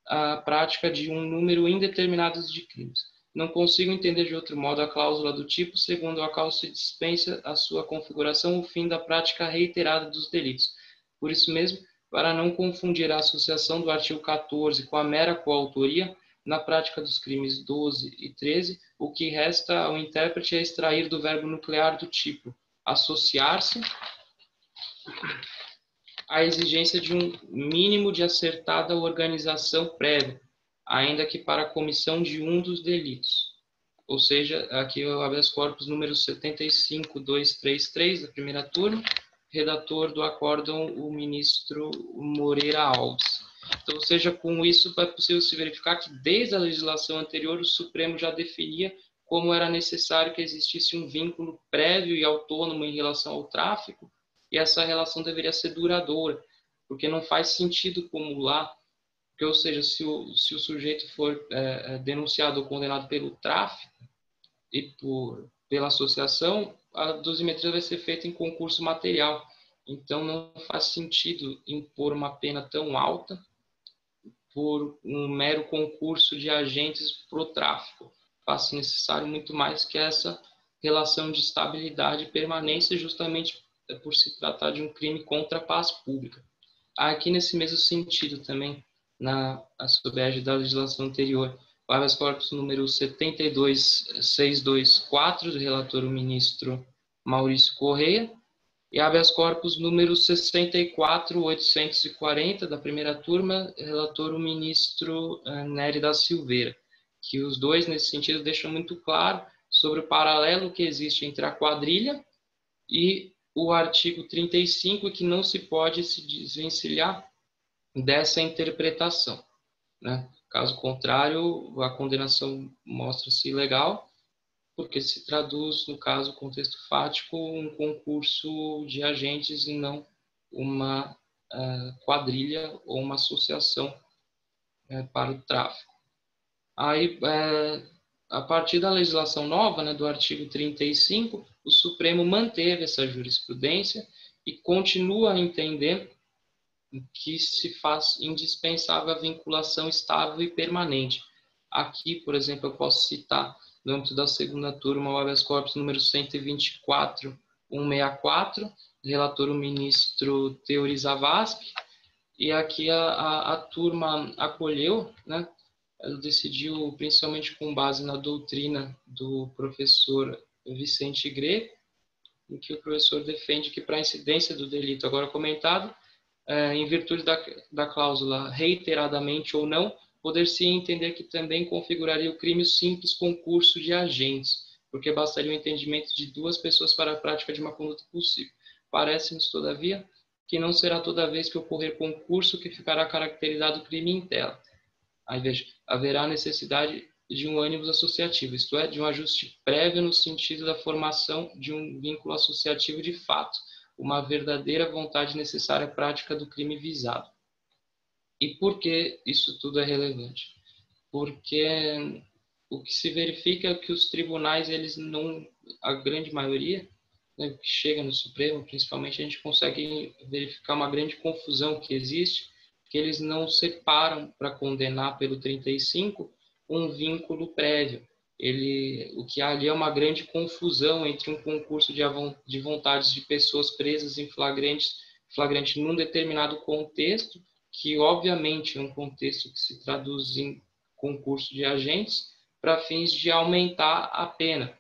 à prática de um número indeterminado de crimes. Não consigo entender de outro modo a cláusula do tipo segundo a qual se dispensa a sua configuração o fim da prática reiterada dos delitos. Por isso mesmo, para não confundir a associação do artigo 14 com a mera coautoria, na prática dos crimes 12 e 13, o que resta ao intérprete é extrair do verbo nuclear do tipo associar-se a exigência de um mínimo de acertada organização prévia, ainda que para a comissão de um dos delitos. Ou seja, aqui o habeas corpus número 75233 da primeira turma, redator do acórdão o ministro Moreira Alves. Então, ou seja, com isso é possível se verificar que desde a legislação anterior o Supremo já definia como era necessário que existisse um vínculo prévio e autônomo em relação ao tráfico, e essa relação deveria ser duradoura, porque não faz sentido acumular, porque, ou seja, se o, se o sujeito for é, é denunciado ou condenado pelo tráfico e por, pela associação, a dosimetria vai ser feita em concurso material. Então, não faz sentido impor uma pena tão alta por um mero concurso de agentes para o tráfico. Faz necessário muito mais que essa relação de estabilidade e permanência, justamente por se tratar de um crime contra a paz pública. Aqui, nesse mesmo sentido também, na sob a da legislação anterior, o habeas corpus número 72624, do relator o ministro Maurício Correia, e habeas corpus número 64840, da primeira turma, relator o ministro eh, Nery da Silveira, que os dois, nesse sentido, deixam muito claro sobre o paralelo que existe entre a quadrilha e o artigo 35, que não se pode se desvencilhar dessa interpretação. Né? Caso contrário, a condenação mostra-se ilegal, porque se traduz, no caso, contexto fático, um concurso de agentes e não uma uh, quadrilha ou uma associação uh, para o tráfico. Aí, uh, a partir da legislação nova, né, do artigo 35, o Supremo manteve essa jurisprudência e continua a entender que se faz indispensável a vinculação estável e permanente. Aqui, por exemplo, eu posso citar, no âmbito da segunda turma, o habeas corpus número 124.164, relator o ministro Teori Zavascki, e aqui a, a, a turma acolheu, né, ela decidiu, principalmente com base na doutrina do professor Vicente Greco, em que o professor defende que para a incidência do delito agora comentado, é, em virtude da, da cláusula reiteradamente ou não, poder-se entender que também configuraria o crime simples concurso de agentes, porque bastaria o entendimento de duas pessoas para a prática de uma conduta possível. Parece-nos, todavia, que não será toda vez que ocorrer concurso que ficará caracterizado o crime em tela. Aí veja, haverá necessidade de um ânimo associativo, isto é, de um ajuste prévio no sentido da formação de um vínculo associativo de fato, uma verdadeira vontade necessária à prática do crime visado. E por que isso tudo é relevante? Porque o que se verifica é que os tribunais, eles não, a grande maioria, né, que chega no Supremo, principalmente, a gente consegue verificar uma grande confusão que existe, que eles não separam para condenar pelo 35 um vínculo prévio. Ele, o que há ali é uma grande confusão entre um concurso de, de vontades de pessoas presas em flagrantes, flagrante num determinado contexto, que obviamente é um contexto que se traduz em concurso de agentes, para fins de aumentar a pena.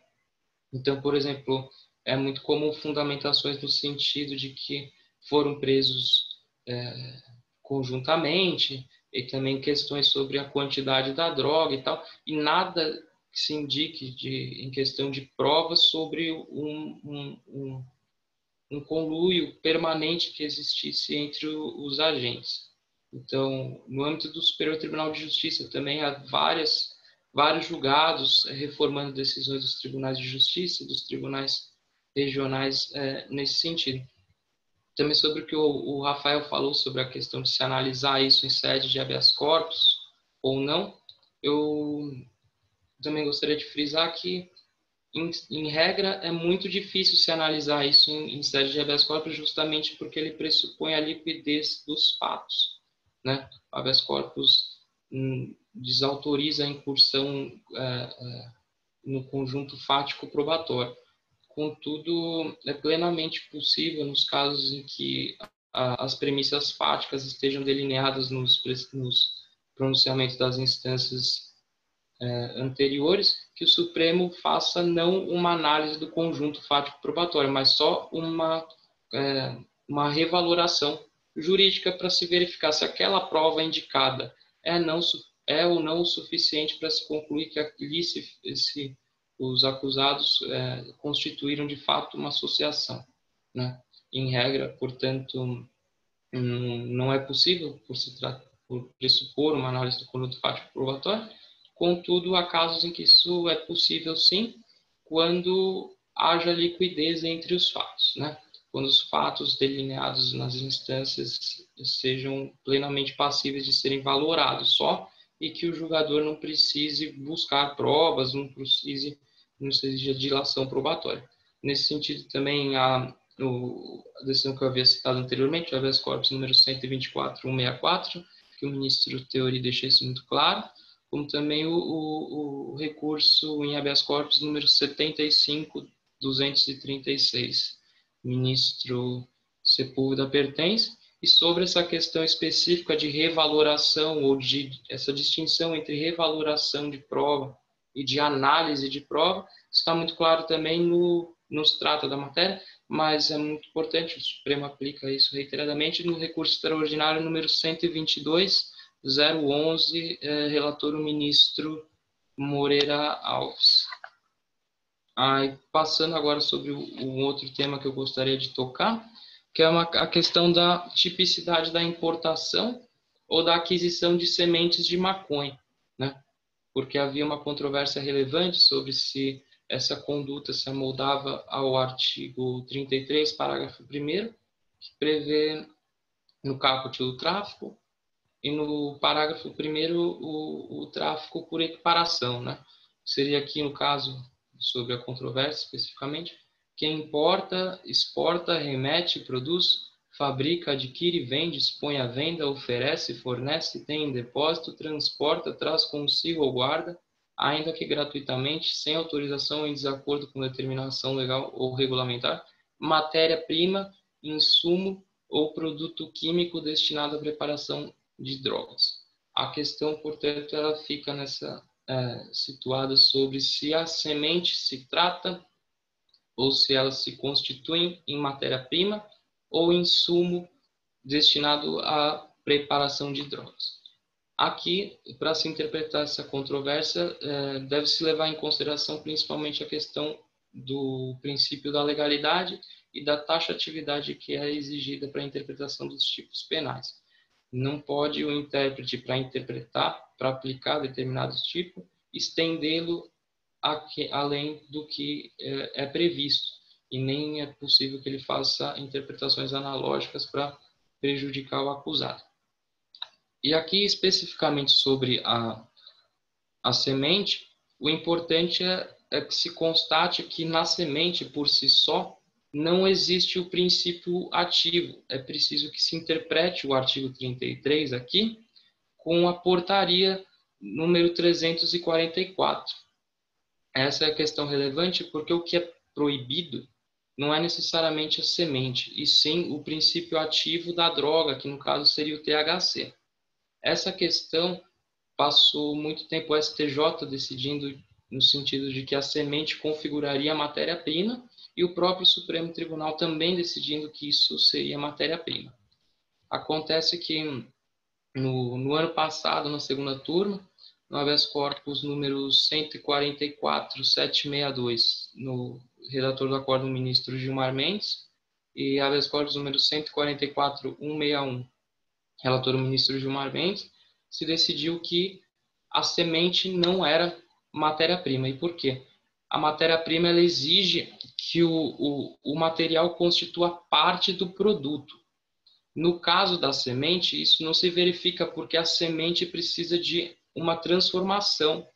Então, por exemplo, é muito comum fundamentações no sentido de que foram presos é, conjuntamente, e também questões sobre a quantidade da droga e tal, e nada que se indique de, em questão de provas sobre um, um, um, um conluio permanente que existisse entre os agentes. Então, no âmbito do Superior Tribunal de Justiça também há várias, vários julgados reformando decisões dos tribunais de justiça, dos tribunais regionais é, nesse sentido também sobre o que o, o, Rafael falou sobre a questão de se analisar isso em sede de habeas corpus ou não, eu também gostaria de frisar que, em, em regra, é muito difícil se analisar isso em, em sede de habeas corpus, justamente porque ele pressupõe a liquidez dos fatos. Né? O habeas corpus hum, desautoriza a incursão é, é, no conjunto fático probatório. Contudo, é plenamente possível, nos casos em que a, as premissas fáticas estejam delineadas nos, nos pronunciamentos das instâncias é, anteriores, que o Supremo faça não uma análise do conjunto fático probatório, mas só uma, é, uma revaloração jurídica para se verificar se aquela prova indicada é, não, é ou não o suficiente para se concluir que ali se, se os acusados é, constituíram de fato uma associação. Né? Em regra, portanto, não é possível, por se por pressupor uma análise do conjunto fático probatório, contudo, há casos em que isso é possível sim, quando haja liquidez entre os fatos, né? quando os fatos delineados nas instâncias sejam plenamente passíveis de serem valorados só e que o julgador não precise buscar provas, não precise não seja dilação probatória. Nesse sentido, também a, o, a decisão que eu havia citado anteriormente, o habeas corpus número 124.164, que o ministro Teori deixou isso muito claro, como também o, o, o recurso em habeas corpus número 75.236, ministro Sepúlveda pertence, e sobre essa questão específica de revaloração ou de essa distinção entre revaloração de prova e de análise de prova, está muito claro também no nos trata da matéria, mas é muito importante, o Supremo aplica isso reiteradamente no recurso extraordinário número 122 011, é, relator o ministro Moreira Alves. Aí, passando agora sobre um outro tema que eu gostaria de tocar, que é uma, a questão da tipicidade da importação ou da aquisição de sementes de maconha, né? porque havia uma controvérsia relevante sobre se essa conduta se amoldava ao artigo 33, parágrafo 1 que prevê no caput o tráfico e no parágrafo 1 o, o tráfico por equiparação, né? Seria aqui, no caso, sobre a controvérsia especificamente, quem importa, exporta, remete, produz, fabrica, adquire, vende, expõe à venda, oferece, fornece, tem em depósito, transporta, traz consigo ou guarda, ainda que gratuitamente, sem autorização em desacordo com determinação legal ou regulamentar, matéria-prima, insumo ou produto químico destinado à preparação de drogas. A questão, portanto, ela fica nessa é, situada sobre se a semente se trata ou se elas se constituem em matéria-prima ou insumo destinado à preparação de drogas. Aqui, para se interpretar essa controvérsia, é, deve-se levar em consideração principalmente a questão do princípio da legalidade e da taxatividade que é exigida para a interpretação dos tipos penais. Não pode o intérprete, para interpretar, para aplicar determinado tipo, estendê-lo além do que é, é previsto, e nem é possível que ele faça interpretações analógicas para prejudicar o acusado. E aqui, especificamente sobre a, a semente, o importante é, é que se constate que na semente, por si só, não existe o princípio ativo. É preciso que se interprete o artigo 33 aqui com a portaria número 344. Essa é a questão relevante porque o que é proibido não é necessariamente a semente, e sim o princípio ativo da droga, que no caso seria o THC. Essa questão passou muito tempo o STJ decidindo no sentido de que a semente configuraria a matéria-prima e o próprio Supremo Tribunal também decidindo que isso seria matéria-prima. Acontece que no, no, ano passado, na segunda turma, no habeas corpus número 144.762, no redator do acordo, o ministro Gilmar Mendes, e habeas corpus número 144.161, relator o ministro Gilmar Mendes, se decidiu que a semente não era matéria-prima. E por quê? A matéria-prima exige que o, o, o material constitua parte do produto. No caso da semente, isso não se verifica porque a semente precisa de uma transformação.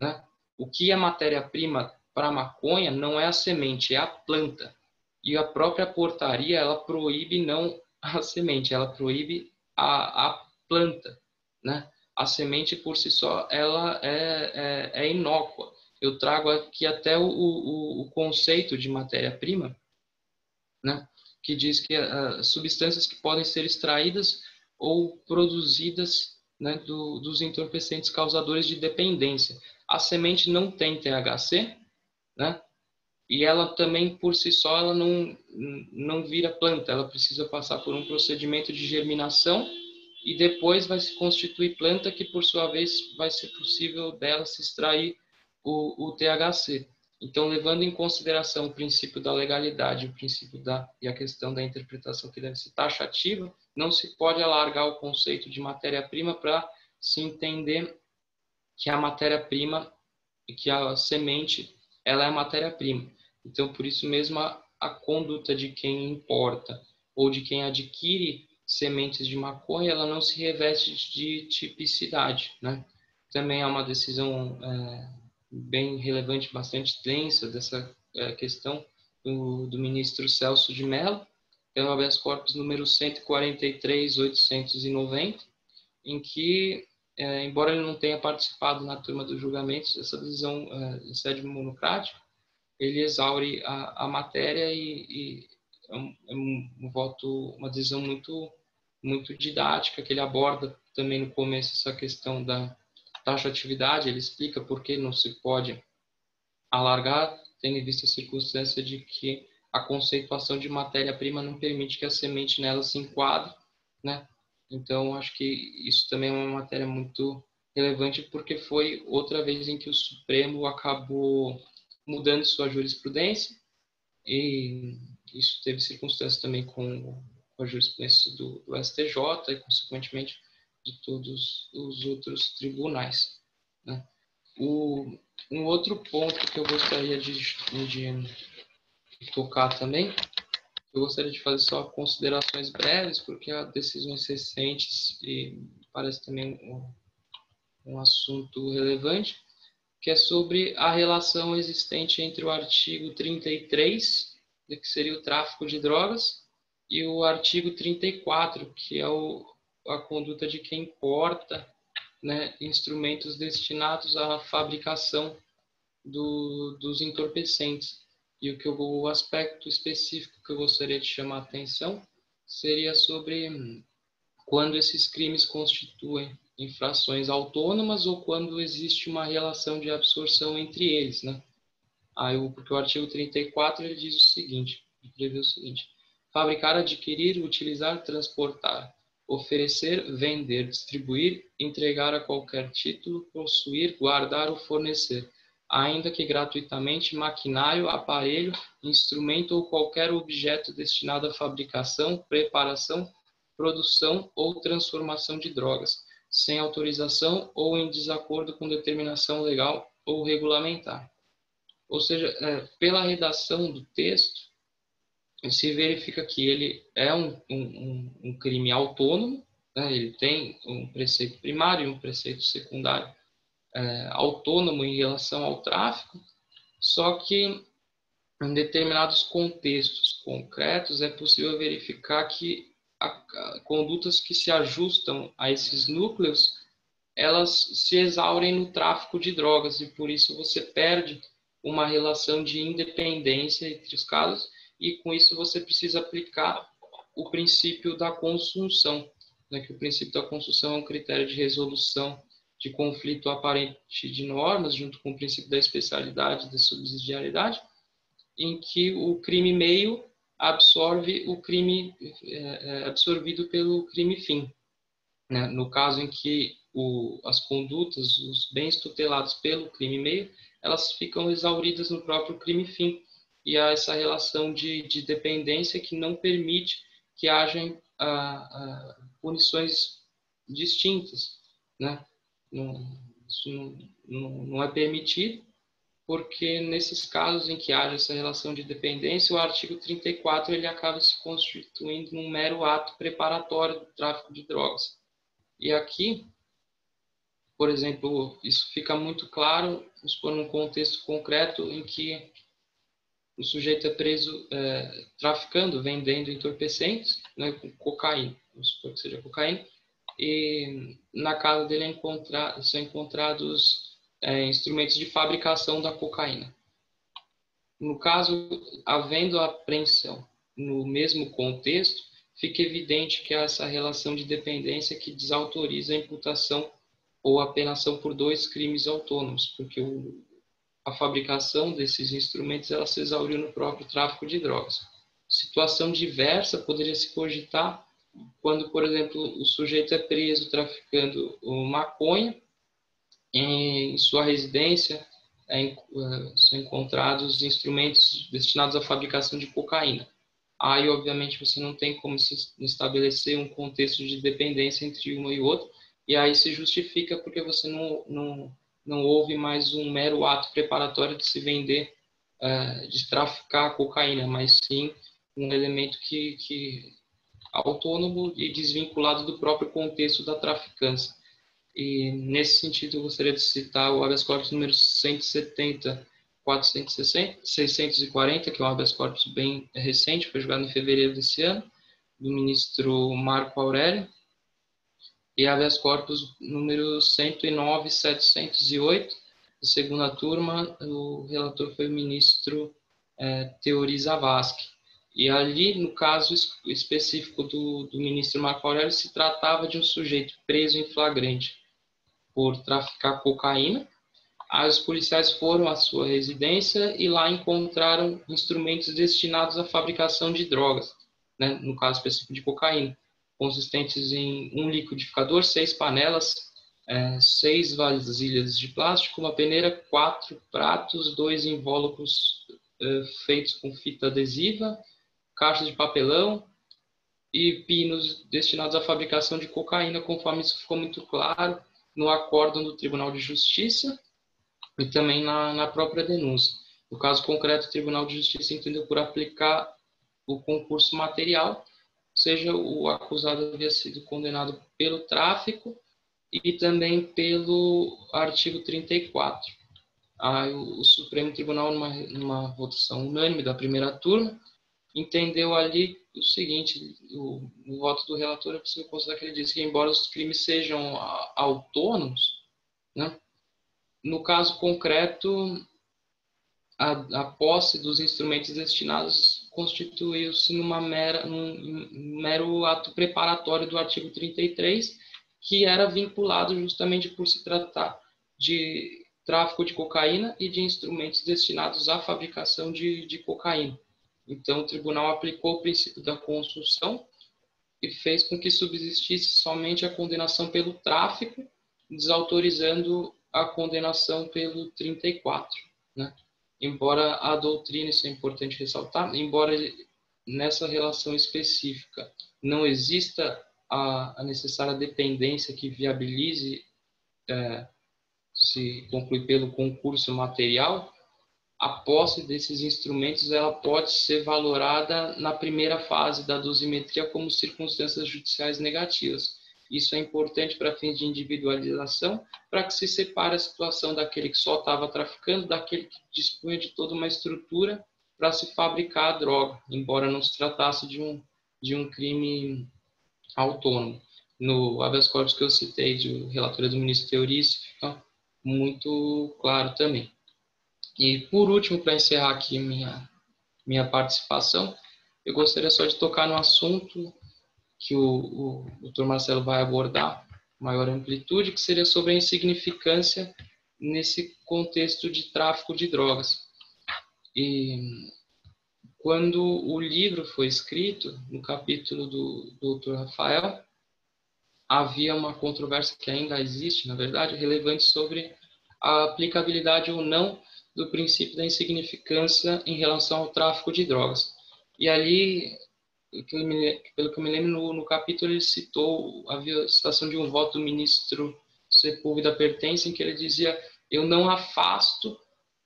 Né? O que é matéria-prima para maconha não é a semente, é a planta. E a própria portaria, ela proíbe não a semente, ela proíbe a, a planta, né? A semente por si só, ela é, é, é inócua. Eu trago aqui até o, o, o conceito de matéria-prima, né? Que diz que uh, substâncias que podem ser extraídas ou produzidas né, do, dos entorpecentes causadores de dependência. A semente não tem THC, né? E ela também por si só ela não não vira planta, ela precisa passar por um procedimento de germinação e depois vai se constituir planta que por sua vez vai ser possível dela se extrair o, o THC. Então, levando em consideração o princípio da legalidade, o princípio da e a questão da interpretação que deve ser taxativa, não se pode alargar o conceito de matéria-prima para se entender que a matéria-prima e que a semente ela é matéria-prima. Então, por isso mesmo, a, a conduta de quem importa ou de quem adquire sementes de maconha, ela não se reveste de tipicidade, né? Também é uma decisão é, bem relevante, bastante densa dessa é, questão do, do, ministro Celso de Mello, pelo habeas corpus número 143.890, em que, é, embora ele não tenha participado na turma dos julgamentos, essa decisão é, sede monocrática, ele exaure a, a matéria e, e é, um, é um, voto, uma decisão muito, muito didática, que ele aborda também no começo essa questão da taxatividade, ele explica por que não se pode alargar, tendo em vista a circunstância de que a conceituação de matéria-prima não permite que a semente nela se enquadre, né? Então, acho que isso também é uma matéria muito relevante, porque foi outra vez em que o Supremo acabou mudando sua jurisprudência e isso teve circunstâncias também com, a jurisprudência do, do, STJ e, consequentemente, de todos os outros tribunais. Né? O, um outro ponto que eu gostaria de, de, tocar também, eu gostaria de fazer só considerações breves, porque há decisões recentes e parece também um, um assunto relevante que é sobre a relação existente entre o artigo 33, que seria o tráfico de drogas, e o artigo 34, que é o, a conduta de quem importa né, instrumentos destinados à fabricação do, dos entorpecentes. E o, que eu, o aspecto específico que eu gostaria de chamar a atenção seria sobre quando esses crimes constituem infrações autônomas ou quando existe uma relação de absorção entre eles, né? Aí, porque o artigo 34 ele diz o seguinte, prevê o seguinte: fabricar, adquirir, utilizar, transportar, oferecer, vender, distribuir, entregar a qualquer título, possuir, guardar ou fornecer, ainda que gratuitamente, maquinário, aparelho, instrumento ou qualquer objeto destinado à fabricação, preparação, produção ou transformação de drogas sem autorização ou em desacordo com determinação legal ou regulamentar. Ou seja, é, pela redação do texto, se verifica que ele é um, um, um crime autônomo, né? ele tem um preceito primário e um preceito secundário é, autônomo em relação ao tráfico, só que em determinados contextos concretos é possível verificar que a, condutas que se ajustam a esses núcleos, elas se exaurem no tráfico de drogas e por isso você perde uma relação de independência entre os casos e com isso você precisa aplicar o princípio da consunção, né, que o princípio da consunção é um critério de resolução de conflito aparente de normas, junto com o princípio da especialidade e da subsidiariedade, em que o crime meio absorve o crime é, é, absorvido pelo crime fim. Né? No caso em que o, as condutas, os bens tutelados pelo crime meio, elas ficam exauridas no próprio crime fim. E há essa relação de, de dependência que não permite que haja ah, punições distintas. Né? Não, isso não, não, não é permitido porque nesses casos em que haja essa relação de dependência, o artigo 34 ele acaba se constituindo num mero ato preparatório do tráfico de drogas. E aqui, por exemplo, isso fica muito claro, vamos supor, num contexto concreto em que o sujeito é preso é, traficando, vendendo entorpecentes, né, cocaína, vamos supor que seja cocaína, e na casa dele é são encontrados é, instrumentos de fabricação da cocaína. No caso, havendo a apreensão no mesmo contexto, fica evidente que há essa relação de dependência que desautoriza a imputação ou a penação por dois crimes autônomos, porque o, a fabricação desses instrumentos ela se exauriu no próprio tráfico de drogas. Situação diversa poderia se cogitar quando, por exemplo, o sujeito é preso traficando maconha em sua residência é, é, são encontrados instrumentos destinados à fabricação de cocaína. Aí, obviamente, você não tem como se estabelecer um contexto de dependência entre uma e outra, e aí se justifica porque você não, não, não houve mais um mero ato preparatório de se vender, uh, de traficar cocaína, mas sim um elemento que, que autônomo e desvinculado do próprio contexto da traficância. E nesse sentido eu gostaria de citar o habeas corpus número 170 460, 640, que é um habeas corpus bem recente, foi julgado em fevereiro desse ano, do ministro Marco Aurélio, e habeas corpus número 109, 708, da segunda turma, o relator foi o ministro é, Teori Zavascki. E ali, no caso específico do, do ministro Marco Aurélio, se tratava de um sujeito preso em flagrante por traficar cocaína, os policiais foram à sua residência e lá encontraram instrumentos destinados à fabricação de drogas, né, no caso específico de cocaína, consistentes em um liquidificador, seis panelas, é, seis vasilhas de plástico, uma peneira, quatro pratos, dois invólucros é, feitos com fita adesiva, caixa de papelão e pinos destinados à fabricação de cocaína, conforme isso ficou muito claro no acórdão do Tribunal de Justiça e também na, na própria denúncia. No caso concreto, o Tribunal de Justiça entendeu por aplicar o concurso material, seja o acusado havia sido condenado pelo tráfico e também pelo artigo 34. Aí o Supremo Tribunal, numa, numa votação unânime da primeira turma, entendeu ali o seguinte, o, o voto do relator é possível considerar que ele disse que embora os crimes sejam autônomos, né, no caso concreto, a, a posse dos instrumentos destinados constituiu-se numa mera, num mero ato preparatório do artigo 33, que era vinculado justamente por se tratar de tráfico de cocaína e de instrumentos destinados à fabricação de, de cocaína. Então, o tribunal aplicou o princípio da construção e fez com que subsistisse somente a condenação pelo tráfico, desautorizando a condenação pelo 34, né? Embora a doutrina, isso é importante ressaltar, embora nessa relação específica não exista a, a necessária dependência que viabilize é, se concluir pelo concurso material, a posse desses instrumentos ela pode ser valorada na primeira fase da dosimetria como circunstâncias judiciais negativas. Isso é importante para fins de individualização, para que se separe a situação daquele que só estava traficando daquele que dispunha de toda uma estrutura para se fabricar a droga, embora não se tratasse de um, de um crime autônomo. No habeas corpus que eu citei, de relatoria do ministro Teori, fica muito claro também. E por último, para encerrar aqui minha, minha participação, eu gostaria só de tocar no assunto que o, o Dr. Marcelo vai abordar, maior amplitude, que seria sobre a insignificância nesse contexto de tráfico de drogas. E quando o livro foi escrito, no capítulo do, do Dr. Rafael, havia uma controvérsia que ainda existe, na verdade, relevante sobre a aplicabilidade ou não do princípio da insignificância em relação ao tráfico de drogas. E ali, pelo que eu me lembro, no, no capítulo ele citou, havia citação de um voto do ministro Sepúlveda Pertence, em que ele dizia, eu não afasto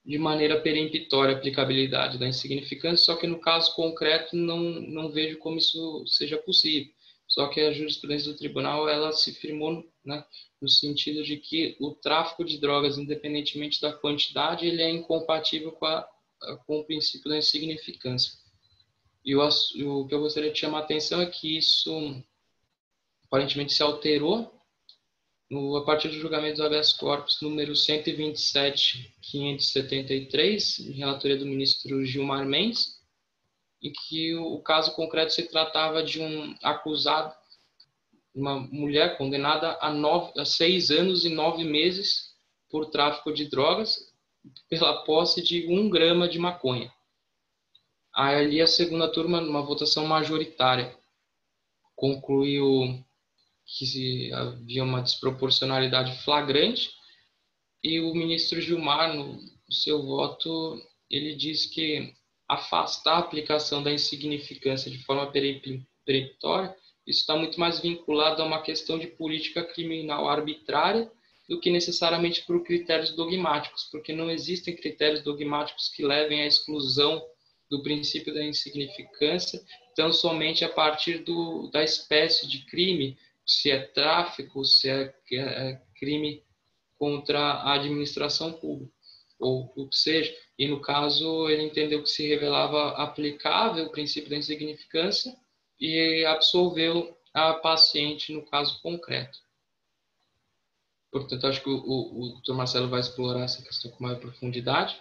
de maneira peremptória a aplicabilidade da insignificância, só que no caso concreto não, não vejo como isso seja possível. só que a jurisprudência do tribunal ela se firmou né, no sentido de que o tráfico de drogas, independentemente da quantidade, ele é incompatível com, a, com o princípio da insignificância. E o, o que eu gostaria de chamar a atenção é que isso aparentemente se alterou no, a partir do julgamento do habeas corpus número 127.573, em relatoria do ministro Gilmar Mendes, em que o caso concreto se tratava de um acusado, uma mulher condenada a, nove, a seis anos e nove meses por tráfico de drogas pela posse de um grama de maconha. Ali a segunda turma, numa votação majoritária, concluiu que havia uma desproporcionalidade flagrante e o ministro Gilmar, no seu voto, ele diz que afastar a aplicação da insignificância de forma peremptória, isso está muito mais vinculado a uma questão de política criminal arbitrária do que necessariamente por critérios dogmáticos, porque não existem critérios dogmáticos que levem à exclusão do princípio da insignificância, então somente a partir do, da espécie de crime, se é tráfico, se é, é crime contra a administração pública, ou o que seja. E no caso, ele entendeu que se revelava aplicável o princípio da insignificância e absolveu a paciente no caso concreto. Portanto, acho que o, o, o Dr. Marcelo vai explorar essa questão com maior profundidade.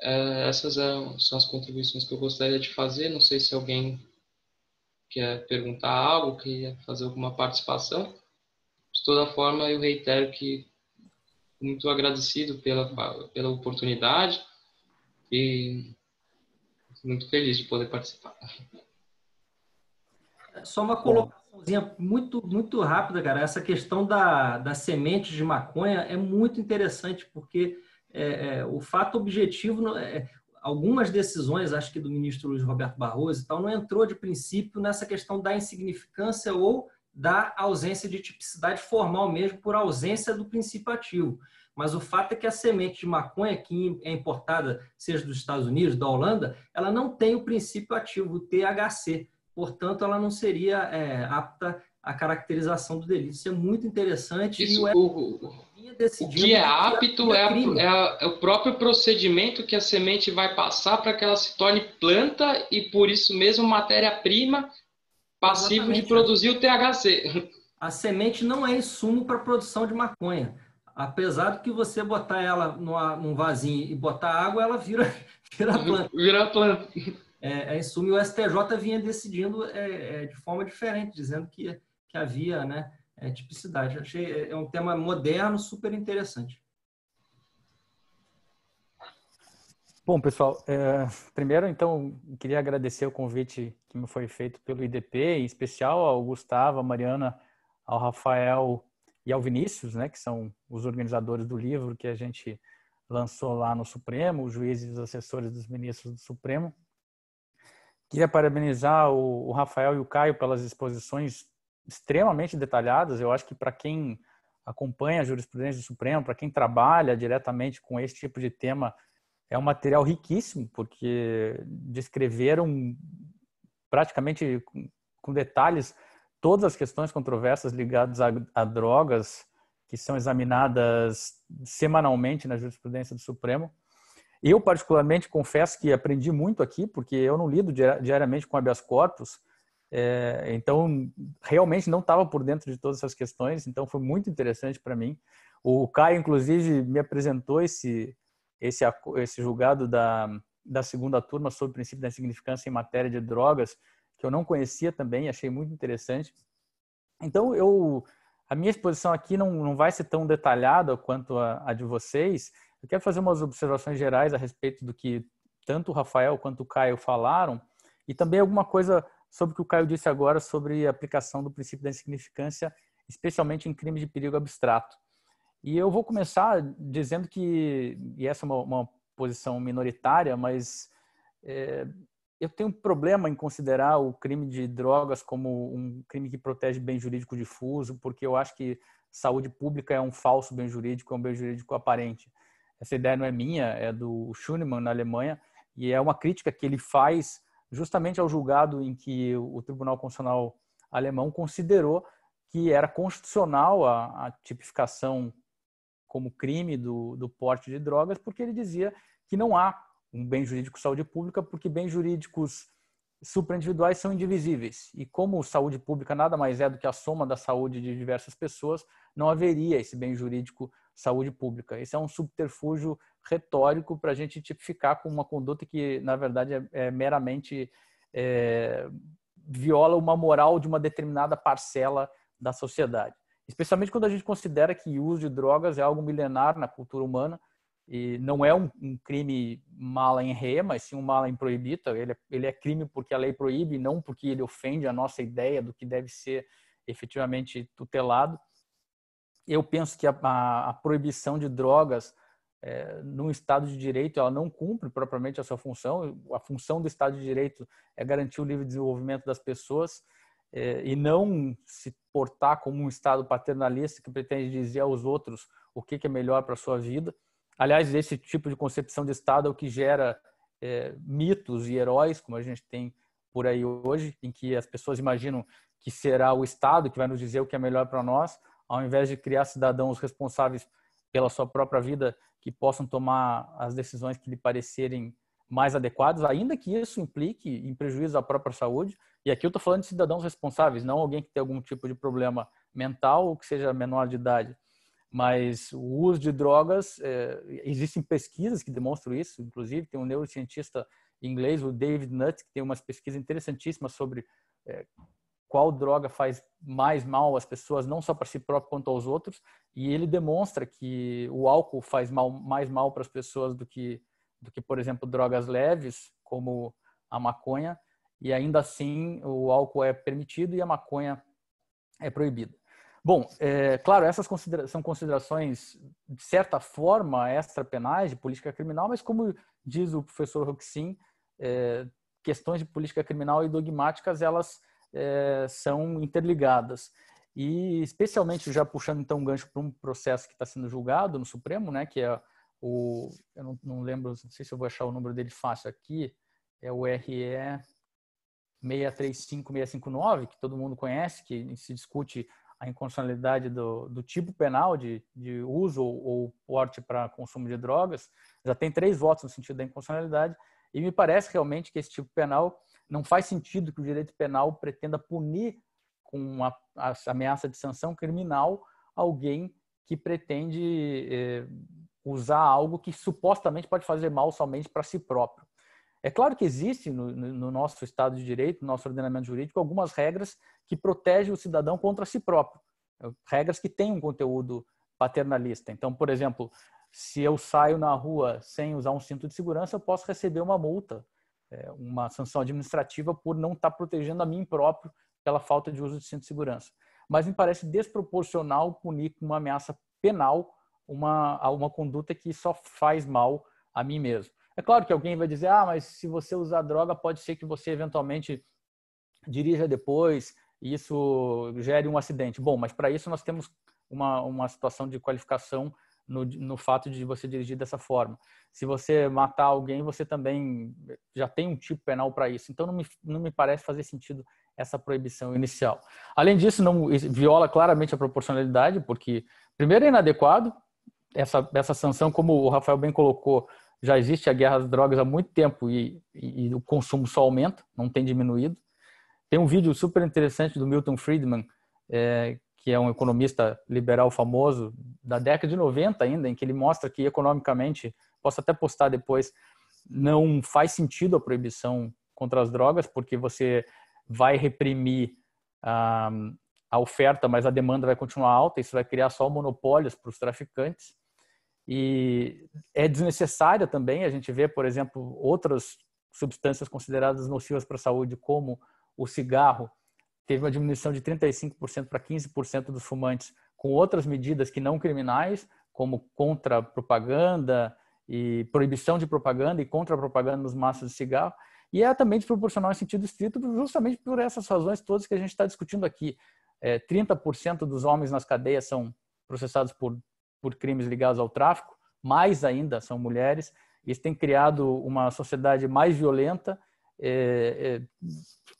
É, essas são as contribuições que eu gostaria de fazer. Não sei se alguém quer perguntar algo, quer fazer alguma participação. De toda forma, eu reitero que muito agradecido pela, pela oportunidade e muito feliz de poder participar. Só uma colocaçãozinha muito, muito rápida, cara. Essa questão da, da semente de maconha é muito interessante, porque é, é, o fato objetivo, é, algumas decisões, acho que do ministro Luiz Roberto Barroso e tal, não entrou de princípio nessa questão da insignificância ou da ausência de tipicidade formal mesmo por ausência do princípio ativo. Mas o fato é que a semente de maconha que é importada, seja dos Estados Unidos, da Holanda, ela não tem o princípio ativo, o THC. Portanto, ela não seria é, apta à caracterização do delito. Isso é muito interessante. Isso, o, o que é apto é, é, é, o próprio procedimento que a semente vai passar para que ela se torne planta e, por isso mesmo, matéria-prima passivo Exatamente. de produzir o THC. A semente não é insumo para a produção de maconha. Apesar de que você botar ela num vasinho e botar água, ela vira, vira planta. Vira planta. É, é insumo. E o STJ vinha decidindo é, é, de forma diferente, dizendo que, que havia né, é, tipicidade. Achei é, é um tema moderno, super interessante. Bom, pessoal, é, primeiro, então, queria agradecer o convite que me foi feito pelo IDP, em especial ao Gustavo, à Mariana, ao Rafael e ao Vinícius, né, que são os organizadores do livro que a gente lançou lá no Supremo, os juízes e os assessores dos ministros do Supremo. Queria parabenizar o, o Rafael e o Caio pelas exposições extremamente detalhadas. Eu acho que para quem acompanha a jurisprudência do Supremo, para quem trabalha diretamente com esse tipo de tema, é um material riquíssimo, porque descreveram praticamente com detalhes todas as questões controversas ligadas a, a drogas que são examinadas semanalmente na jurisprudência do Supremo. Eu, particularmente, confesso que aprendi muito aqui, porque eu não lido diariamente com habeas corpus, é, então realmente não estava por dentro de todas essas questões, então foi muito interessante para mim. O Caio, inclusive, me apresentou esse, esse, esse julgado da, da segunda turma sobre o princípio da insignificância em matéria de drogas, que eu não conhecia também, achei muito interessante. Então, eu a minha exposição aqui não, não vai ser tão detalhada quanto a, a de vocês. Eu quero fazer umas observações gerais a respeito do que tanto o Rafael quanto o Caio falaram e também alguma coisa sobre o que o Caio disse agora sobre a aplicação do princípio da insignificância, especialmente em crimes de perigo abstrato. E eu vou começar dizendo que, e essa é uma, uma posição minoritária, mas é, eu tenho um problema em considerar o crime de drogas como um crime que protege bem jurídico difuso, porque eu acho que saúde pública é um falso bem jurídico, é um bem jurídico aparente. Essa ideia não é minha, é do Schunemann na Alemanha, e é uma crítica que ele faz justamente ao julgado em que o Tribunal Constitucional alemão considerou que era constitucional a, a tipificação como crime do, do porte de drogas, porque ele dizia que não há um bem jurídico saúde pública, porque bens jurídicos supraindividuais são indivisíveis. E como saúde pública nada mais é do que a soma da saúde de diversas pessoas, não haveria esse bem jurídico saúde pública. Esse é um subterfúgio retórico para a gente tipificar com uma conduta que, na verdade, é, é meramente é, viola uma moral de uma determinada parcela da sociedade. Especialmente quando a gente considera que o uso de drogas é algo milenar na cultura humana e não é um, um crime mala em ré, mas sim um mala em proibita. Ele é, ele é crime porque a lei proíbe, não porque ele ofende a nossa ideia do que deve ser efetivamente tutelado. Eu penso que a, a, a proibição de drogas é, num Estado de Direito ela não cumpre propriamente a sua função. A função do Estado de Direito é garantir o livre desenvolvimento das pessoas é, e não se portar como um Estado paternalista que pretende dizer aos outros o que, que é melhor para a sua vida. Aliás, esse tipo de concepção de Estado é o que gera é, mitos e heróis, como a gente tem por aí hoje, em que as pessoas imaginam que será o Estado que vai nos dizer o que é melhor para nós, ao invés de criar cidadãos responsáveis pela sua própria vida que possam tomar as decisões que lhe parecerem mais adequadas, ainda que isso implique em prejuízo à própria saúde. E aqui eu estou falando de cidadãos responsáveis, não alguém que tem algum tipo de problema mental ou que seja menor de idade. Mas o uso de drogas, é, existem pesquisas que demonstram isso, inclusive tem um neurocientista inglês, o David Nutt, que tem umas pesquisas interessantíssimas sobre é, qual droga faz mais mal às pessoas, não só para si próprio quanto aos outros, e ele demonstra que o álcool faz mal, mais mal para as pessoas do que do que, por exemplo, drogas leves, como a maconha, e ainda assim o álcool é permitido e a maconha é proibida. Bom, é, claro, essas considera são considerações, de certa forma, extra-penais de política criminal, mas como diz o professor Roxin, é, questões de política criminal e dogmáticas, elas é, são interligadas. E especialmente, já puxando então um gancho para um processo que está sendo julgado no Supremo, né, que é o, eu não, não, lembro, não sei se eu vou achar o número dele fácil aqui, é o RE 635659, que todo mundo conhece, que se discute a inconstitucionalidade do, do tipo penal de, de uso ou, porte para consumo de drogas, já tem três votos no sentido da inconstitucionalidade, e me parece realmente que esse tipo penal não faz sentido que o direito penal pretenda punir com a, a ameaça de sanção criminal alguém que pretende eh, usar algo que supostamente pode fazer mal somente para si próprio. É claro que existe no, no, nosso Estado de Direito, no nosso ordenamento jurídico, algumas regras que protegem o cidadão contra si próprio. Regras que têm um conteúdo paternalista. Então, por exemplo, se eu saio na rua sem usar um cinto de segurança, eu posso receber uma multa, uma sanção administrativa por não estar protegendo a mim próprio pela falta de uso de cinto de segurança. Mas me parece desproporcional punir com uma ameaça penal uma, uma conduta que só faz mal a mim mesmo. É claro que alguém vai dizer, ah, mas se você usar droga, pode ser que você eventualmente dirija depois e isso gere um acidente. Bom, mas para isso nós temos uma, uma situação de qualificação no, no fato de você dirigir dessa forma. Se você matar alguém, você também já tem um tipo penal para isso. Então não me, não me parece fazer sentido essa proibição inicial. Além disso, não viola claramente a proporcionalidade, porque primeiro é inadequado, essa, essa sanção, como o Rafael bem colocou, já existe a guerra às drogas há muito tempo e, e, e, o consumo só aumenta, não tem diminuído. Tem um vídeo super interessante do Milton Friedman, é, que é um economista liberal famoso da década de 90 ainda, em que ele mostra que economicamente, posso até postar depois, não faz sentido a proibição contra as drogas, porque você vai reprimir a, a oferta, mas a demanda vai continuar alta, isso vai criar só monopólios para os traficantes. E é desnecessária também, a gente vê, por exemplo, outras substâncias consideradas nocivas para a saúde, como o cigarro, teve uma diminuição de 35% para 15% dos fumantes, com outras medidas que não criminais, como contra-propaganda e proibição de propaganda e contra-propaganda nos maços de cigarro. E é também desproporcional em sentido estrito, justamente por essas razões todas que a gente está discutindo aqui. É, 30% dos homens nas cadeias são processados por por crimes ligados ao tráfico, mais ainda são mulheres. Isso tem criado uma sociedade mais violenta é, é,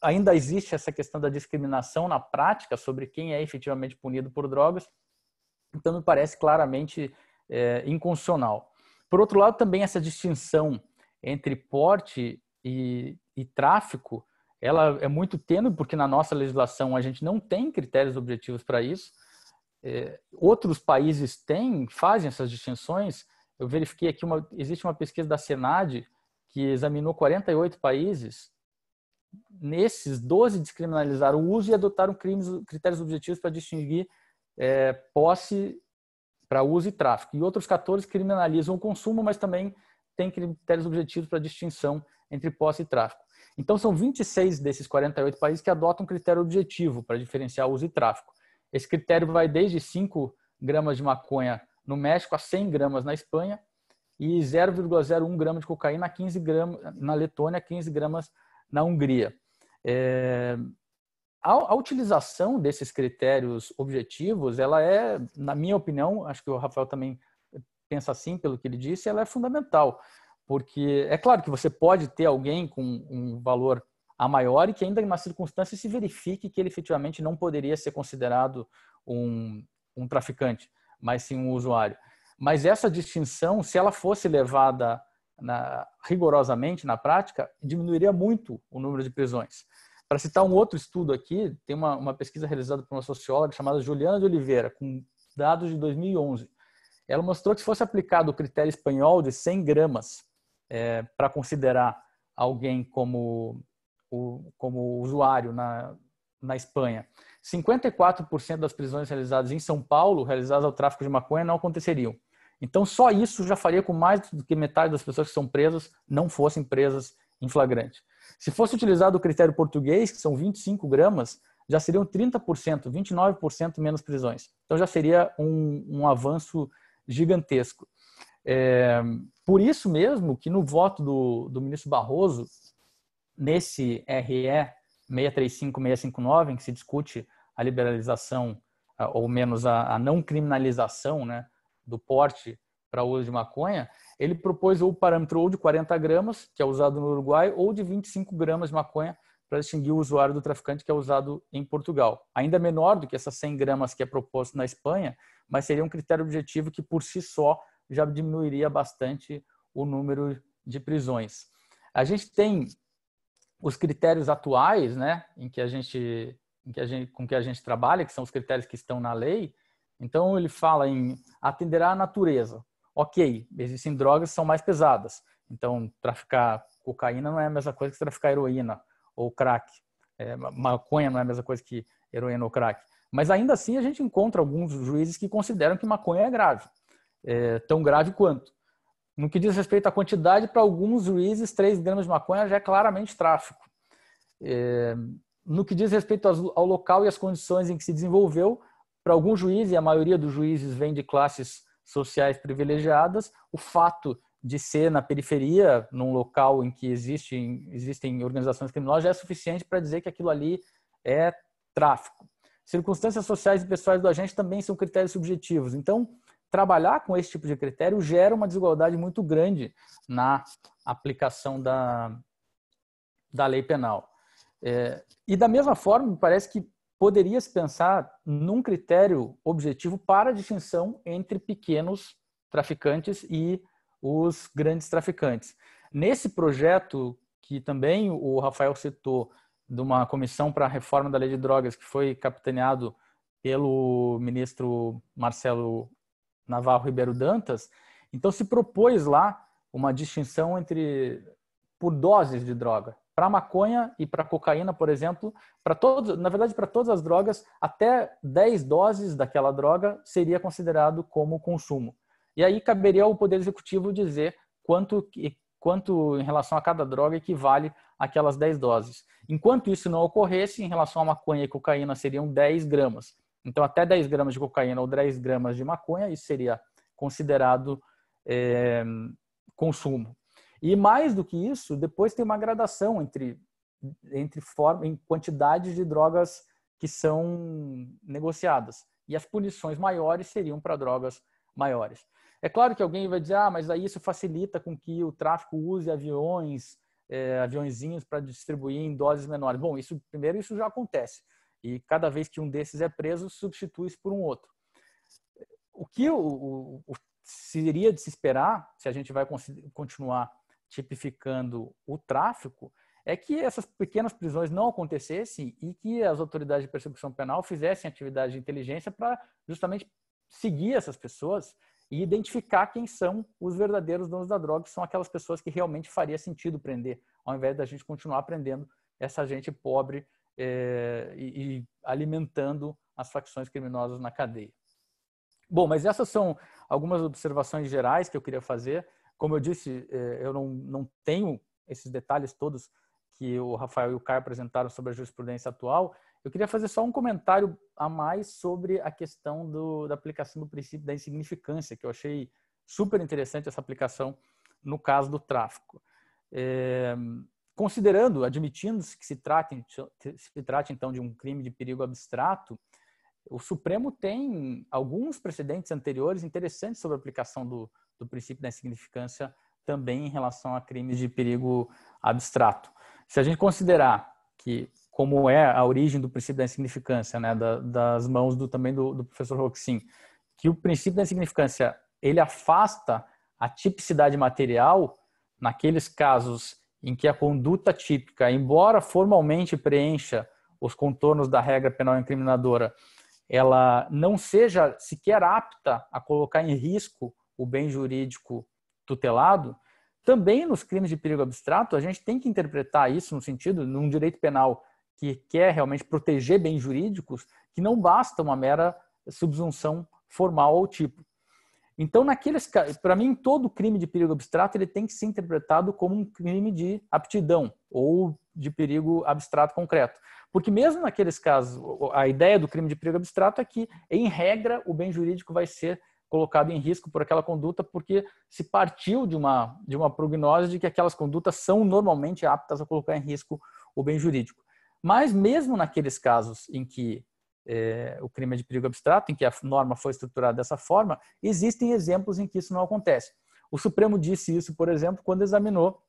ainda existe essa questão da discriminação na prática sobre quem é efetivamente punido por drogas. Então, me parece claramente é, inconstitucional. Por outro lado, também essa distinção entre porte e, e tráfico, ela é muito tênue, porque na nossa legislação a gente não tem critérios objetivos para isso. É, outros países têm, fazem essas distinções. Eu verifiquei aqui, uma, existe uma pesquisa da Senad que examinou 48 países. Nesses, 12 descriminalizaram o uso e adotaram crimes, critérios objetivos para distinguir é, posse para uso e tráfico. E outros 14 criminalizam o consumo, mas também têm critérios objetivos para distinção entre posse e tráfico. Então, são 26 desses 48 países que adotam critério objetivo para diferenciar uso e tráfico. Esse critério vai desde 5 gramas de maconha no México a 100 gramas na Espanha e 0,01 gramas de cocaína a 15 gramas na Letônia, 15 gramas na Hungria. É, a, a, utilização desses critérios objetivos, ela é, na minha opinião, acho que o Rafael também pensa assim pelo que ele disse, ela é fundamental, porque é claro que você pode ter alguém com um valor a maior e que ainda uma circunstância se verifique que ele efetivamente não poderia ser considerado um, um traficante, mas sim um usuário. Mas essa distinção, se ela fosse levada na, rigorosamente na prática, diminuiria muito o número de prisões. Para citar um outro estudo aqui, tem uma, uma pesquisa realizada por uma socióloga chamada Juliana de Oliveira, com dados de 2011. Ela mostrou que se fosse aplicado o critério espanhol de 100 gramas é, para considerar alguém como, o, como usuário na, na Espanha, 54% das prisões realizadas em São Paulo, realizadas ao tráfico de maconha, não aconteceriam. Então, só isso já faria com mais do que metade das pessoas que são presas não fossem presas em flagrante. Se fosse utilizado o critério português, que são 25 gramas, já seriam 30%, 29% menos prisões. Então, já seria um, um avanço gigantesco. É, por isso mesmo que no voto do, do ministro Barroso, nesse RE 635-659, em que se discute a liberalização, ou menos a, a não criminalização né, do porte para uso de maconha, ele propôs o parâmetro ou de 40 gramas, que é usado no Uruguai, ou de 25 gramas de maconha para distinguir o usuário do traficante, que é usado em Portugal. Ainda menor do que essas 100 gramas que é proposto na Espanha, mas seria um critério objetivo que, por si só, já diminuiria bastante o número de prisões. A gente tem os critérios atuais, né, em que a gente, em que a gente, com que a gente trabalha, que são os critérios que estão na lei. Então ele fala em atenderá à natureza. Ok, existem drogas que são mais pesadas. Então traficar cocaína não é a mesma coisa que traficar heroína ou crack. É, maconha não é a mesma coisa que heroína ou crack. Mas ainda assim a gente encontra alguns juízes que consideram que maconha é grave, é, tão grave quanto. No que diz respeito à quantidade, para alguns juízes, 3 gramas de maconha já é claramente tráfico. É, no que diz respeito ao local e às condições em que se desenvolveu, para alguns juízes, e a maioria dos juízes vem de classes sociais privilegiadas, o fato de ser na periferia, num local em que existem, existem organizações criminosas, já é suficiente para dizer que aquilo ali é tráfico. Circunstâncias sociais e pessoais do agente também são critérios subjetivos. Então, trabalhar com esse tipo de critério gera uma desigualdade muito grande na aplicação da, da lei penal. É, e da mesma forma, me parece que poderia se pensar num critério objetivo para a distinção entre pequenos traficantes e os grandes traficantes. Nesse projeto que também o Rafael citou, de uma comissão para a reforma da lei de drogas, que foi capitaneado pelo ministro Marcelo Navarro Ribeiro Dantas, então se propôs lá uma distinção entre por doses de droga. Para maconha e para cocaína, por exemplo, para todos, na verdade, para todas as drogas, até 10 doses daquela droga seria considerado como consumo. E aí caberia ao Poder Executivo dizer quanto, quanto em relação a cada droga equivale aquelas 10 doses. Enquanto isso não ocorresse, em relação a maconha e cocaína seriam 10 gramas. Então, até 10 gramas de cocaína ou 10 gramas de maconha, isso seria considerado é, consumo. E mais do que isso, depois tem uma gradação entre, entre forma, em quantidades de drogas que são negociadas. E as punições maiores seriam para drogas maiores. É claro que alguém vai dizer, ah, mas aí isso facilita com que o tráfico use aviões é, para distribuir em doses menores. Bom, isso primeiro isso já acontece e cada vez que um desses é preso substitui-se por um outro. O que o, o, o, seria de se esperar se a gente vai continuar tipificando o tráfico é que essas pequenas prisões não acontecessem e que as autoridades de persecução penal fizessem atividade de inteligência para justamente seguir essas pessoas e identificar quem são os verdadeiros donos da droga, que são aquelas pessoas que realmente faria sentido prender, ao invés da gente continuar prendendo essa gente pobre é, e, e alimentando as facções criminosas na cadeia. Bom, mas essas são algumas observações gerais que eu queria fazer. Como eu disse, é, eu não, não tenho esses detalhes todos que o Rafael e o Caio apresentaram sobre a jurisprudência atual, eu queria fazer só um comentário a mais sobre a questão do, da aplicação do princípio da insignificância, que eu achei super interessante essa aplicação no caso do tráfico. É, considerando, admitindo-se que se trate, se trate então de um crime de perigo abstrato, o Supremo tem alguns precedentes anteriores interessantes sobre a aplicação do, do princípio da insignificância também em relação a crimes de perigo abstrato. Se a gente considerar que, como é a origem do princípio da insignificância, né, da, das mãos do, também do, do professor Roxin, que o princípio da insignificância ele afasta a tipicidade material naqueles casos em que a conduta típica, embora formalmente preencha os contornos da regra penal incriminadora, ela não seja sequer apta a colocar em risco o bem jurídico tutelado, também nos crimes de perigo abstrato, a gente tem que interpretar isso no sentido, num direito penal que quer realmente proteger bens jurídicos, que não basta uma mera subsunção formal ou tipo. Então, naqueles para mim, todo crime de perigo abstrato ele tem que ser interpretado como um crime de aptidão ou de perigo abstrato concreto. Porque mesmo naqueles casos, a ideia do crime de perigo abstrato é que, em regra, o bem jurídico vai ser colocado em risco por aquela conduta, porque se partiu de uma, de uma prognose de que aquelas condutas são normalmente aptas a colocar em risco o bem jurídico. Mas mesmo naqueles casos em que é, o crime é de perigo abstrato, em que a norma foi estruturada dessa forma, existem exemplos em que isso não acontece. O Supremo disse isso, por exemplo, quando examinou,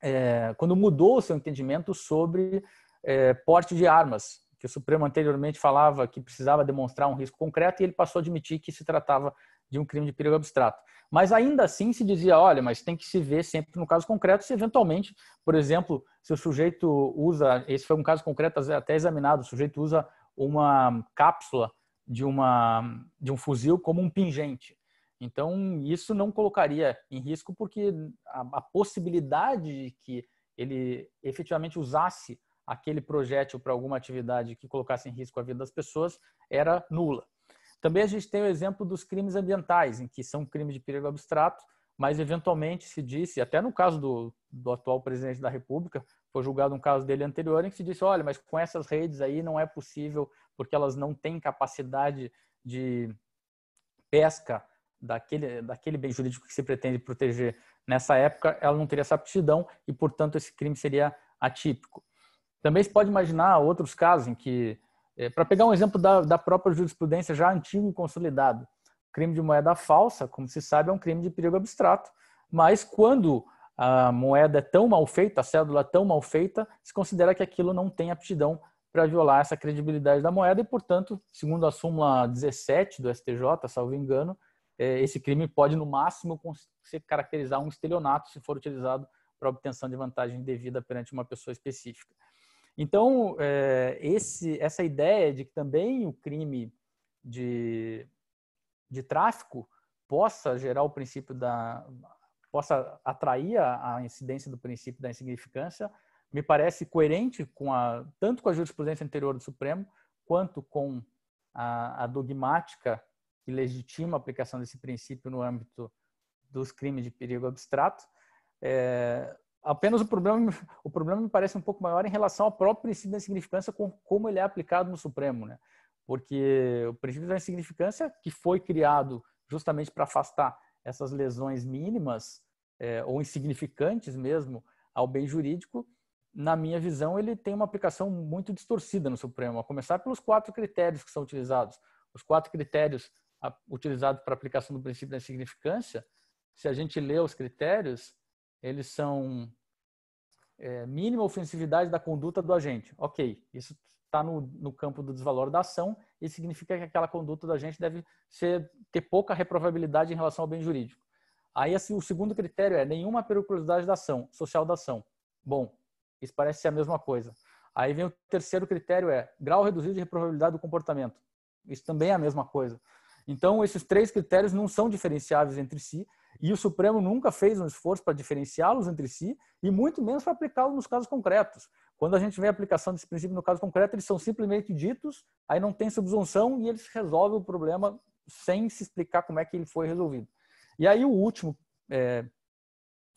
é, quando mudou o seu entendimento sobre é, porte de armas que o Supremo anteriormente falava que precisava demonstrar um risco concreto e ele passou a admitir que se tratava de um crime de perigo abstrato. Mas ainda assim se dizia, olha, mas tem que se ver sempre no caso concreto se eventualmente, por exemplo, se o sujeito usa, esse foi um caso concreto até examinado, o sujeito usa uma cápsula de, uma, de um fuzil como um pingente. Então, isso não colocaria em risco porque a, a possibilidade de que ele efetivamente usasse aquele projétil para alguma atividade que colocasse em risco a vida das pessoas era nula. Também a gente tem o exemplo dos crimes ambientais, em que são crimes de perigo abstrato, mas eventualmente se disse, até no caso do, do atual presidente da República, foi julgado um caso dele anterior em que se disse, olha, mas com essas redes aí não é possível, porque elas não têm capacidade de pesca daquele, daquele bem jurídico que se pretende proteger. Nessa época, ela não teria essa aptidão e, portanto, esse crime seria atípico. Também se pode imaginar outros casos em que, é, para pegar um exemplo da, da própria jurisprudência já antigo e consolidado, crime de moeda falsa, como se sabe, é um crime de perigo abstrato, mas quando a moeda é tão mal feita, a cédula é tão mal feita, se considera que aquilo não tem aptidão para violar essa credibilidade da moeda e, portanto, segundo a súmula 17 do STJ, salvo engano, é, esse crime pode, no máximo, se caracterizar um estelionato se for utilizado para obtenção de vantagem devida perante uma pessoa específica. Então, é, esse, essa ideia de que também o crime de, de tráfico possa gerar o princípio da possa atrair a, a, incidência do princípio da insignificância me parece coerente com a tanto com a jurisprudência anterior do Supremo quanto com a, a dogmática que legitima a aplicação desse princípio no âmbito dos crimes de perigo abstrato. É, Apenas o problema, o problema me parece um pouco maior em relação ao próprio princípio da insignificância, com, como ele é aplicado no Supremo, né? Porque o princípio da insignificância, que foi criado justamente para afastar essas lesões mínimas é, ou insignificantes mesmo ao bem jurídico, na minha visão, ele tem uma aplicação muito distorcida no Supremo, a começar pelos quatro critérios que são utilizados. Os quatro critérios utilizados para aplicação do princípio da insignificância, se a gente lê os critérios, eles são é, mínima ofensividade da conduta do agente. Ok, isso está no, no, campo do desvalor da ação e significa que aquela conduta do agente deve ser, ter pouca reprovabilidade em relação ao bem jurídico. Aí assim, o segundo critério é nenhuma periculosidade da ação, social da ação. Bom, isso parece ser a mesma coisa. Aí vem o terceiro critério é grau reduzido de reprovabilidade do comportamento. Isso também é a mesma coisa. Então, esses três critérios não são diferenciáveis entre si e o Supremo nunca fez um esforço para diferenciá-los entre si e muito menos para aplicá-los nos casos concretos. Quando a gente vê a aplicação desse princípio no caso concreto, eles são simplesmente ditos, aí não tem subsunção e eles resolvem o problema sem se explicar como é que ele foi resolvido. E aí o último é,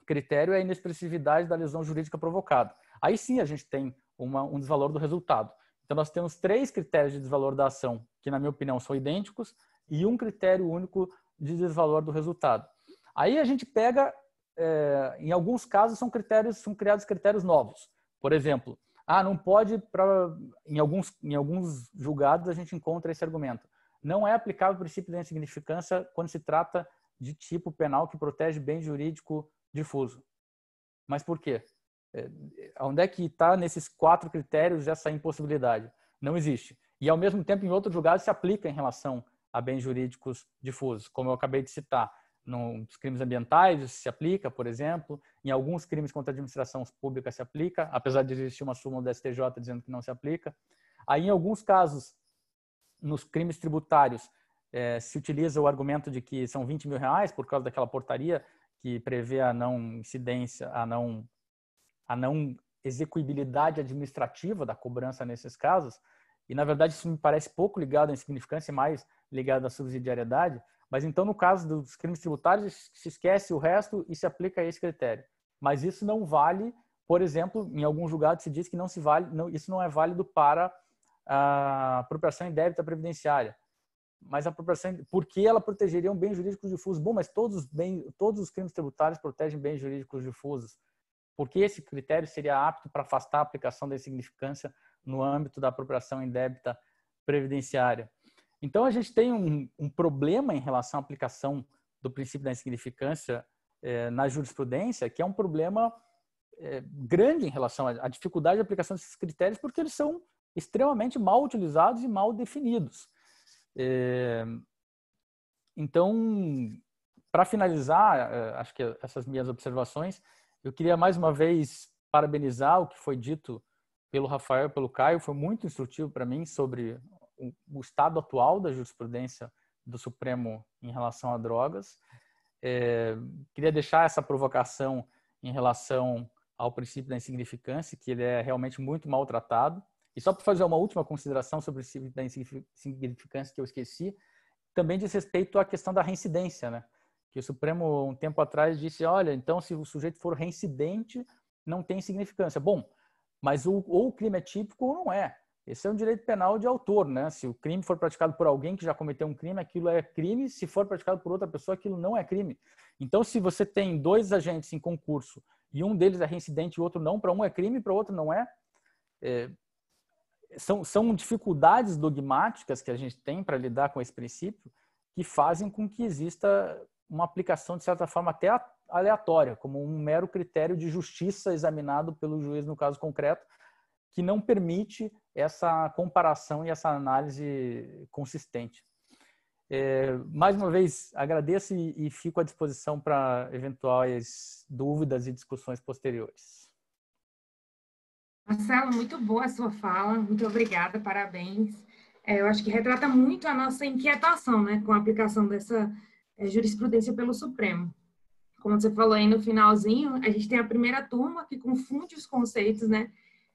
critério é a inexpressividade da lesão jurídica provocada. Aí sim a gente tem uma, um desvalor do resultado. Então nós temos três critérios de desvalor da ação, que na minha opinião são idênticos, e um critério único de desvalor do resultado. Aí a gente pega, é, em alguns casos são critérios, são criados critérios novos. Por exemplo, ah, não pode em alguns em alguns julgados a gente encontra esse argumento. Não é aplicável o princípio da insignificância quando se trata de tipo penal que protege bem jurídico difuso. Mas por quê? É, onde é que está nesses quatro critérios essa impossibilidade? Não existe. E ao mesmo tempo, em outros julgados se aplica em relação a bens jurídicos difusos, como eu acabei de citar nos crimes ambientais se aplica, por exemplo, em alguns crimes contra a administração pública se aplica, apesar de existir uma súmula do STJ dizendo que não se aplica. Aí, em alguns casos, nos crimes tributários, é, se utiliza o argumento de que são 20 mil reais por causa daquela portaria que prevê a não incidência, a não, a não execuibilidade administrativa da cobrança nesses casos. E, na verdade, isso me parece pouco ligado à insignificância, mais ligado à subsidiariedade, mas então, no caso dos crimes tributários, se esquece o resto e se aplica esse critério. Mas isso não vale, por exemplo, em alguns julgados se diz que não se vale, não, isso não é válido para a apropriação indébita previdenciária. Mas a apropriação, por que ela protegeria um bem jurídico difuso? Bom, mas todos os, bem, todos os crimes tributários protegem bens jurídicos difusos. Por que esse critério seria apto para afastar a aplicação da insignificância no âmbito da apropriação indébita previdenciária? Então, a gente tem um, um problema em relação à aplicação do princípio da insignificância é, na jurisprudência, que é um problema é, grande em relação à, dificuldade de aplicação desses critérios, porque eles são extremamente mal utilizados e mal definidos. É, então, para finalizar, acho que essas minhas observações, eu queria mais uma vez parabenizar o que foi dito pelo Rafael e pelo Caio, foi muito instrutivo para mim sobre o, estado atual da jurisprudência do Supremo em relação a drogas. É, queria deixar essa provocação em relação ao princípio da insignificância, que ele é realmente muito maltratado. E só para fazer uma última consideração sobre o princípio da insignificância que eu esqueci, também diz respeito à questão da reincidência, né? Que o Supremo, um tempo atrás, disse: olha, então se o sujeito for reincidente, não tem significância. Bom, mas o, ou o crime é típico ou não é. Esse é um direito penal de autor, né? Se o crime for praticado por alguém que já cometeu um crime, aquilo é crime. Se for praticado por outra pessoa, aquilo não é crime. Então, se você tem dois agentes em concurso e um deles é reincidente e o outro não, para um é crime, para o outro não é, é são, são dificuldades dogmáticas que a gente tem para lidar com esse princípio que fazem com que exista uma aplicação, de certa forma, até aleatória, como um mero critério de justiça examinado pelo juiz no caso concreto, que não permite essa comparação e essa análise consistente. É, mais uma vez, agradeço e, e fico à disposição para eventuais dúvidas e discussões posteriores. Marcelo, muito boa a sua fala, muito obrigada, parabéns. É, eu acho que retrata muito a nossa inquietação né, com a aplicação dessa é, jurisprudência pelo Supremo. Como você falou aí no finalzinho, a gente tem a primeira turma que confunde os conceitos, né?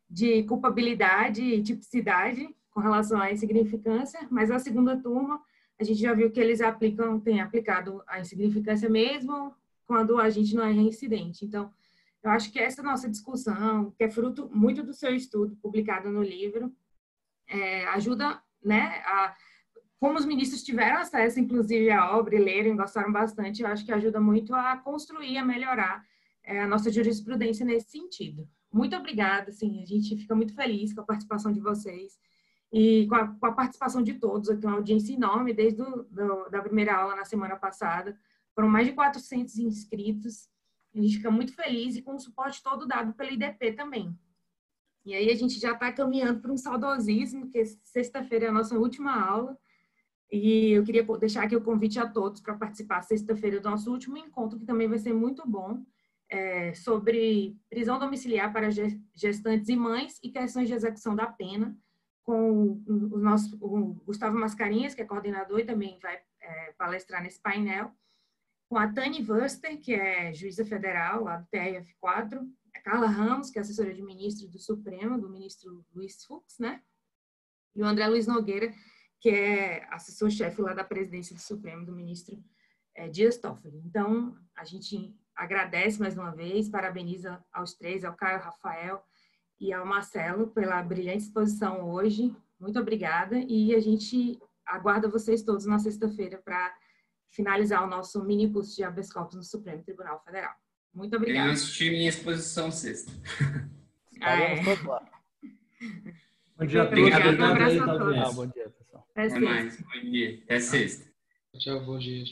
De culpabilidade e tipicidade com relação à insignificância, mas a segunda turma, a gente já viu que eles aplicam, têm aplicado a insignificância mesmo quando a gente não é reincidente. Então, eu acho que essa nossa discussão, que é fruto muito do seu estudo publicado no livro, é, ajuda, né, a, como os ministros tiveram acesso, inclusive, à obra e leram gostaram bastante, eu acho que ajuda muito a construir, a melhorar é, a nossa jurisprudência nesse sentido. Muito obrigada, assim, a gente fica muito feliz com a participação de vocês e com a, com a participação de todos, aqui uma audiência enorme desde do, do, da primeira aula na semana passada. Foram mais de 400 inscritos A gente fica muito feliz e com o suporte todo dado pelo IDP também. E aí a gente já está caminhando para um saudosismo, porque sexta-feira é a nossa última aula. E eu queria deixar aqui o convite a todos para participar sexta-feira do nosso último encontro, que também vai ser muito bom, é, sobre prisão domiciliar para gestantes e mães e questões de execução da pena, com o nosso o Gustavo Mascarinhas, que é coordenador e também vai é, palestrar nesse painel, com a Tani Wurster, que é juíza federal lá do TRF4, a Carla Ramos, que é assessora de ministro do Supremo, do ministro Luiz Fux, né? E o André Luiz Nogueira, que é assessor-chefe lá da presidência do Supremo, do ministro é, Dias Toffoli. Então, a gente agradece mais uma vez, parabeniza aos três, ao Caio, ao Rafael e ao Marcelo pela brilhante exposição hoje. Muito obrigada e a gente aguarda vocês todos na sexta-feira para finalizar o nosso mini curso de habeas corpus no Supremo Tribunal Federal. Muito obrigada. Eu assisti minha exposição sexta. Ah, é. Bom dia, Obrigado. Um abraço a todos. Ah, bom dia, pessoal. Até Até sexta. mais. Bom dia. Até sexta. Tchau, bom dia.